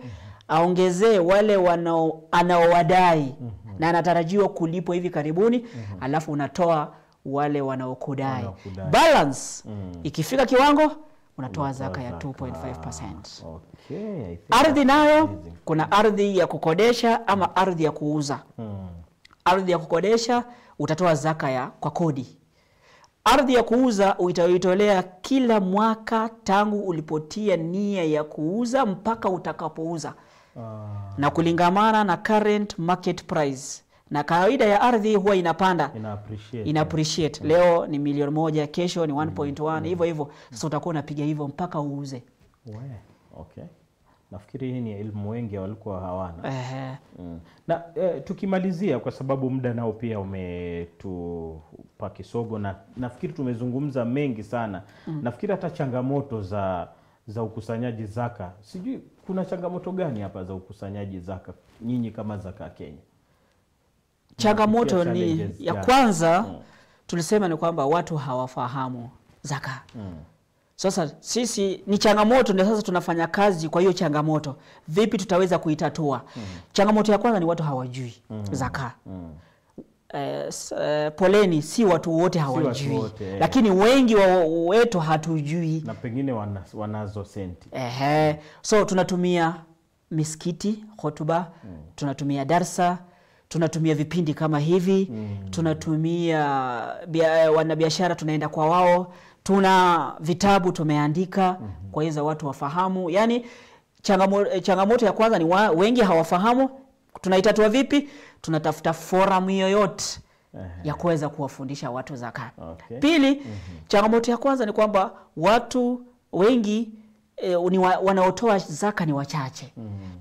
B: aongezee wale wanao anaowadai na anatarajiwa kulipwa hivi karibuni alafu unatoa wale wanaokudai balance
A: Mm.
B: ikifika kiwango unatoa zaka ya
A: zaka.
B: 2.5%.
A: Okay,
B: Ardhi nayo kuna ardhi ya kukodesha ama ardhi ya kuuza.
A: Mm.
B: Ardhi ya kukodesha utatoa zaka ya kwa kodi. Ardhi ya kuuza utaitolea kila mwaka tangu ulipotia nia ya kuuza mpaka utakapouza
A: Ah,
B: na kulingamana na current market price na kawaida ya ardhi huwa inapanda
A: ina appreciate
B: ina appreciate Yeah. leo ni milioni moja kesho ni 1.1 mm. hivyo hivyo sasa utakuwa unapiga hivyo mpaka uuze
A: We, okay nafikiri hii ni elimu wengi walikuwa hawana
B: Ehe.
A: Mm. Na eh, tukimalizia kwa sababu muda nao pia umetupa kisogo, na nafikiri tumezungumza mengi sana mm. nafikiri hata changamoto za za ukusanyaji zaka, sijui kuna changamoto gani hapa za ukusanyaji zaka nyinyi kama Zaka Kenya?
B: Changamoto ni ya kwanza
A: Mm.
B: tulisema ni kwamba watu hawafahamu zaka
A: Mm.
B: sasa sisi ni changamoto ndio sasa tunafanya kazi kwa hiyo changamoto vipi tutaweza kuitatua mm. changamoto ya kwanza ni watu hawajui mm. zaka
A: Mm.
B: eh, eh, poleni si watu wote hawajui si watu
A: wote, eh.
B: lakini wengi wa wetu hatujui
A: Na pengine wana, wanazo senti
B: Ehe. So tunatumia misikiti hotuba, mm. tunatumia darsa, tunatumia vipindi kama hivi, mm. tunatumia bia, wanabiashara tunaenda kwa wao, tuna vitabu tumeandika mm -hmm. kwa hiyo watu wafahamu. Yani changamoto, changamoto ya kwanza ni wa, wengi hawafahamu. Tunaitatua vipi? Tunatafuta forum yoyote ya kuweza kuwafundisha watu zaka.
A: Okay.
B: Pili, mm -hmm. changamoto ya kwanza ni kwamba watu wengi e, ni wa, wanaotoa zaka ni wachache. mm -hmm.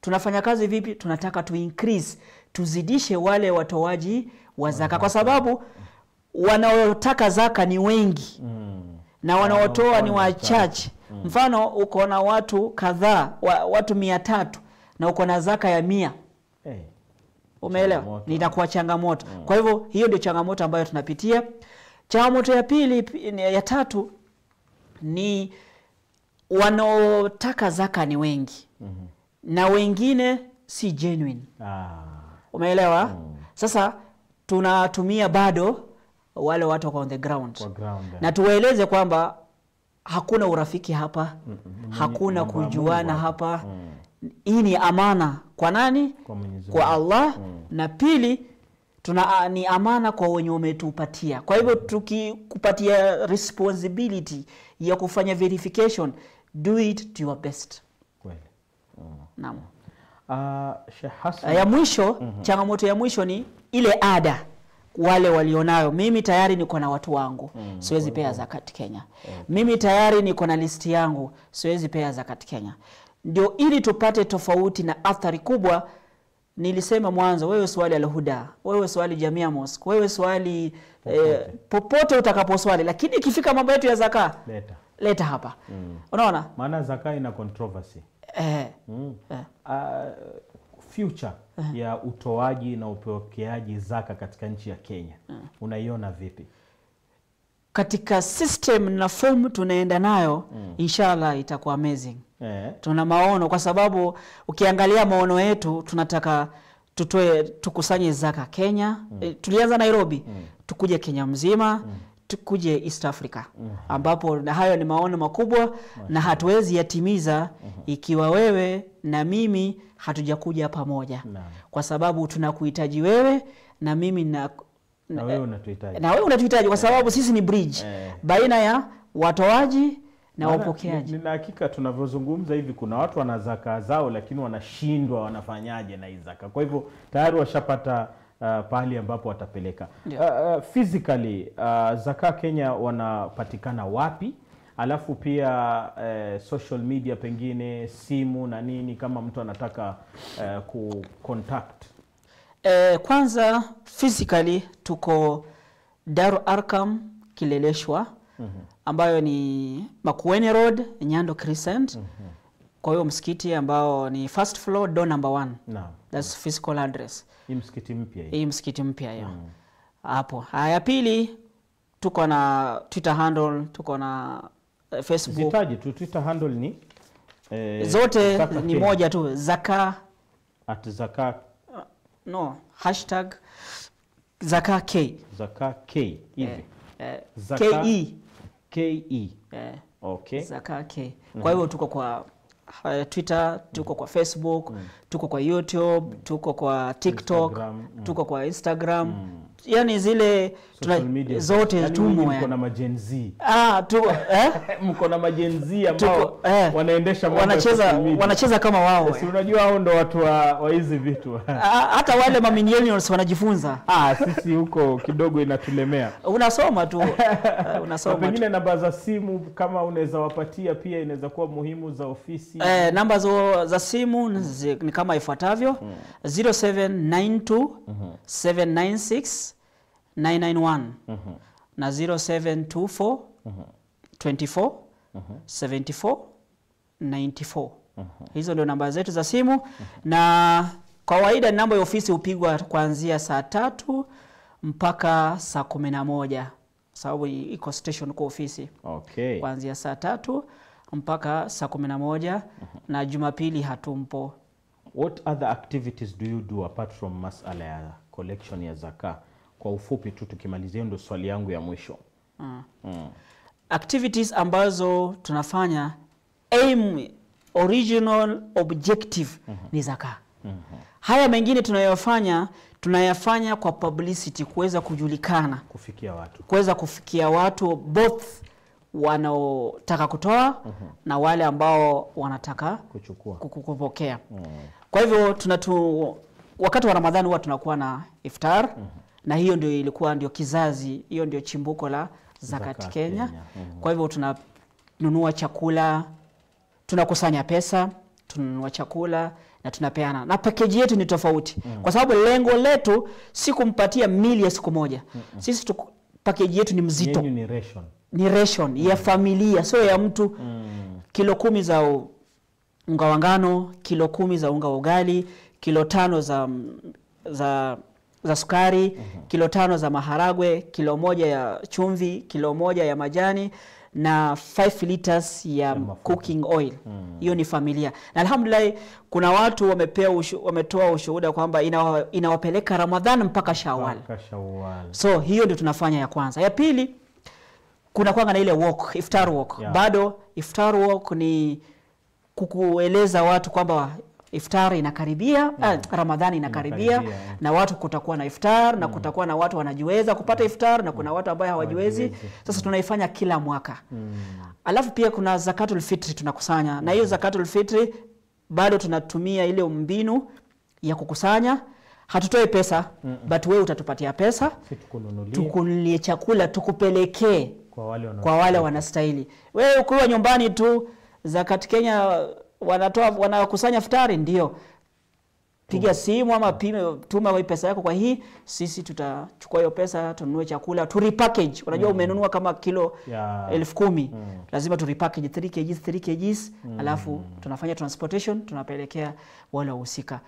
B: Tunafanya kazi vipi? Tunataka tu increase, tuzidishe wale watoaji wa zaka, kwa sababu wanaotaka zaka ni wengi
A: Mm.
B: na wanaotoa ni wachache. Mfano, uko na watu kadhaa wa, watu mia tatu na uko na zaka ya mia
A: Eh.
B: Umeelewa? Nitakuwa changamoto. Kwa hivyo hiyo ndio changamoto ambayo tunapitia. Changamoto ya pili, ya tatu ni wanaotaka zaka ni wengi na wengine si genuine.
A: Ah.
B: Umeelewa? mm. Sasa tunatumia bado wale watu wako on the ground
A: Kwa ground.
B: na tuwaeleze kwamba hakuna urafiki hapa, hakuna
A: mm -hmm.
B: kujuana
A: Mungu
B: hapa. Hii ni amana kwa nani?
A: Kwa
B: kwa
A: allah
B: Allah na pili tuna ni amana kwa wenye umetupatia. Kwa hivyo tukikupatia responsibility ya kufanya verification, do it to your best.
A: Kweli. Mm.
B: Naam.
A: Ah,
B: ya mwisho mm -hmm. changamoto ya mwisho ni ile ada wale walionayo. Mimi tayari niko na watu wangu, mm, siwezi pea zakat Kenya. Mimi tayari niko na listi yangu, siwezi pea zakat Kenya. Ndio ili tupate tofauti na athari kubwa. Nilisema mwanzo, wewe swali Alhuda, wewe swali Jamia Mosque, wewe swali popote, eh, popote utakaposwali, lakini ikifika mambo yetu ya zaka
A: Leta.
B: leta hapa. mm. Unaona
A: Maana zaka ina controversy.
B: Eh,
A: Mm.
B: eh.
A: Uh, future ya utoaji na upokeaji zaka katika nchi ya Kenya unaiona vipi?
B: katika system na form tunaenda nayo mm. inshallah itakuwa amazing.
A: Eh.
B: Tuna maono kwa sababu ukiangalia maono yetu tunataka tutoe tukusanye zaka Kenya. mm. E, tulianza Nairobi mm. tukuje Kenya mzima tukuje East Africa mm -hmm. ambapo na hayo ni maono makubwa na hatuwezi yatimiza mm -hmm. ikiwa wewe na mimi hatujakuja pamoja,
A: na.
B: kwa sababu tunakuhitaji wewe na mimi na
A: Na wewe unatuhitaji.
B: na wewe unatuhitaji kwa sababu sisi ni bridge
A: Eh.
B: baina ya watoaji na wapokeaji.
A: ni- Nina hakika tunavyozungumza hivi, kuna watu wana zaka zao, lakini wanashindwa wanafanyaje na hii zaka. Kwa hivyo tayari washapata uh, pahali ambapo watapeleka.
B: Ndio.
A: Uh, uh, physically uh, zaka Kenya wanapatikana wapi? Alafu pia uh, social media, pengine simu na nini, kama mtu anataka uh, ku contact
B: Eh, kwanza physically tuko Daru Arkam Kileleshwa mm -hmm. ambayo ni Makueni Road Nyando Crescent. Kwa hiyo msikiti ambao ni first floor door number one.
A: naam,
B: That's physical address.
A: hii msikiti mpya hii.
B: Hii msikiti mpya hiyo. Hapo. Haya pili tuko na Twitter handle, tuko na uh, Facebook.
A: Zitaji tu Twitter handle ni eh,
B: Zote
A: Zaka
B: ni
A: Kenya.
B: moja tu, Zaka
A: at zaka
B: no, hashtag Zaka K.
A: zaka k hivi
B: Eh,
A: Zaka-
B: KE.
A: ke
B: Eh,
A: okay
B: Zaka K. Kwa hivyo tuko kwa uh, Twitter, tuko kwa Facebook, tuko kwa youtube tuko kwa tiktok
A: Instagram, mm.
B: tuko kwa instagram yani zile tuna,
A: media.
B: zote
A: yani.
B: tumo
A: mko na majenzi
B: ah, tu eh? [laughs]
A: mko na majenzi ambao
B: eh.
A: wanaendesha
B: wanacheza wanacheza kama wao
A: si unajua hao ndo watu wa, wa hizi vitu.
B: Ah, hata wale mamillennials wanajifunza. [laughs]
A: Ah, sisi huko kidogo inatulemea.
B: Unasoma tu. Uh, [laughs]
A: na
B: unasoma
A: pengine namba za simu kama unaweza wapatia pia inaweza kuwa muhimu za ofisi.
B: Eh, namba zo, za simu ni zi- ni kama ifuatavyo. 0792 796 991 na 0724 24 74 94 hizo ndio namba zetu za simu. Na kawaida namba ya ofisi hupigwa kuanzia saa tatu mpaka saa kumi na moja sababu iko station kwa ofisi.
A: Okay.
B: kuanzia saa tatu mpaka saa kumi na moja na jumapili hatumpo.
A: What other activities do you do apart from masala ya collection ya zaka kwa ufupi tu tukimalizia ndo swali yangu ya mwisho
B: mm.
A: mm.
B: activities ambazo tunafanya aim original objective mm -hmm. ni zaka haya mengine tunayofanya tunayafanya kwa publicity kuweza kujulikana
A: kufikia watu
B: kuweza kufikia watu both wanaotaka kutoa mm -hmm. na wale ambao wanataka
A: kuchukua
B: ku- ku- kupokea
A: mm.
B: kwa hivyo tunatu wakati wa ramadhani huwa tunakuwa na iftar na hiyo ndio ilikuwa ndio kizazi hiyo ndio chimbuko la zakati
A: Zaka
B: kenya,
A: Kenya, mhm.
B: kwa hivyo tunanunua chakula tunakusanya pesa tunanunua chakula na tunapeana na pakeji yetu ni tofauti mm -hmm. kwa sababu lengo letu si kumpatia mili ya siku moja mm -hmm. sisi tuku- pakeji yetu ni mzito
A: Yenyu ni ration
B: ni ration mm -hmm. ya familia sio ya mtu
A: mm -hmm.
B: kilo kumi za u- unga wa ngano kilo kumi za unga wa ugali kilo tano za, za, za sukari mm -hmm. kilo tano za maharagwe kilo moja ya chumvi kilo moja ya majani na 5 liters ya cooking oil. Hiyo ni familia. Na alhamdulillah kuna watu wamepea ushu, wametoa ushuhuda kwamba inawa, inawapeleka ramadhan mpaka shawal
A: Mpaka Shawwal.
B: so hiyo ndio tunafanya ya kwanza. Ya pili kuna kwanga na ile walk iftar walk.
A: Yeah.
B: bado iftar walk ni kukueleza watu kwamba iftar inakaribia mm. eh, ramadhani inakaribia
A: Inakaribia,
B: na watu kutakuwa na iftar na kutakuwa na watu wanajiweza kupata iftar na kuna watu ambao hawajiwezi. Sasa tunaifanya kila mwaka.
A: Mm.
B: alafu pia kuna zakatul fitri tunakusanya mm. na hiyo zakatul fitri bado tunatumia ile mbinu ya kukusanya. Hatutoi pesa mm -mm. but wewe utatupatia pesa.
A: Tukununulie.
B: Tukunulie chakula tukupelekee
A: kwa wale wana
B: kwa wale wanastahili wewe ukiwa nyumbani tu zakat kenya wanatoa wanakusanya futari ndio piga simu ama pime, tuma pesa yako kwa hii sisi tutachukua hiyo pesa tununue chakula tu repackage unajua mm. umenunua kama kilo
A: Ya.
B: elfu kumi lazima tu repackage 3 kgs 3 kgs alafu tunafanya transportation tunapelekea wale wahusika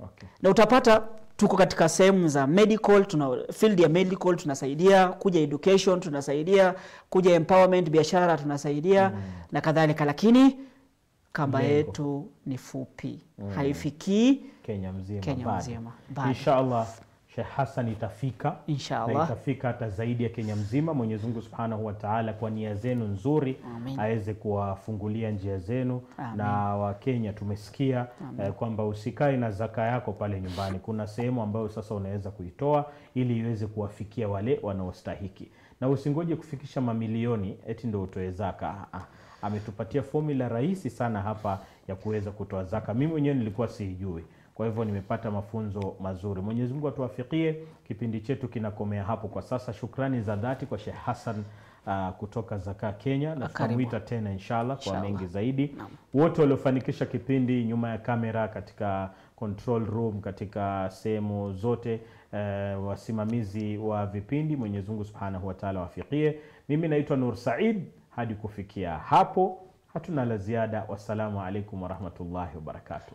A: okay.
B: na utapata tuko katika sehemu za medical tuna field ya medical tunasaidia kuja education tunasaidia kuja empowerment biashara tunasaidia mm. na kadhalika lakini kamba
A: Lengo.
B: yetu ni fupi mm. haifikii
A: Kenya mzima
B: Kenya mzima.
A: Inshallah Sheikh Hassan itafika na itafika hata zaidi ya Kenya mzima. Mwenyezi Mungu Subhanahu wa Ta'ala kwa nia zenu nzuri aweze kuwafungulia njia zenu
B: Amin.
A: na Wakenya tumesikia eh, kwamba usikae na zaka yako pale nyumbani. Kuna sehemu ambayo sasa unaweza kuitoa ili iweze kuwafikia wale wanaostahiki, na usingoje kufikisha mamilioni eti ndio utoe zaka. Ametupatia fomula rahisi sana hapa ya kuweza kutoa zaka. Mimi mwenyewe nilikuwa siijui kwa hivyo nimepata mafunzo mazuri. Mwenyezi Mungu atuwafikie. Kipindi chetu kinakomea hapo kwa sasa. Shukrani za dhati kwa Sheikh Hassan uh, kutoka Zaka Kenya, na tutamuita tena inshallah kwa
B: Inshallah.
A: mengi zaidi. Wote waliofanikisha kipindi nyuma ya kamera, katika control room, katika sehemu zote uh, wasimamizi wa vipindi, Mwenyezi Mungu Subhanahu wa Ta'ala wafikie. Mimi naitwa Nur Said. Hadi kufikia hapo hatuna la ziada. Wassalamu alaikum warahmatullahi wabarakatuh.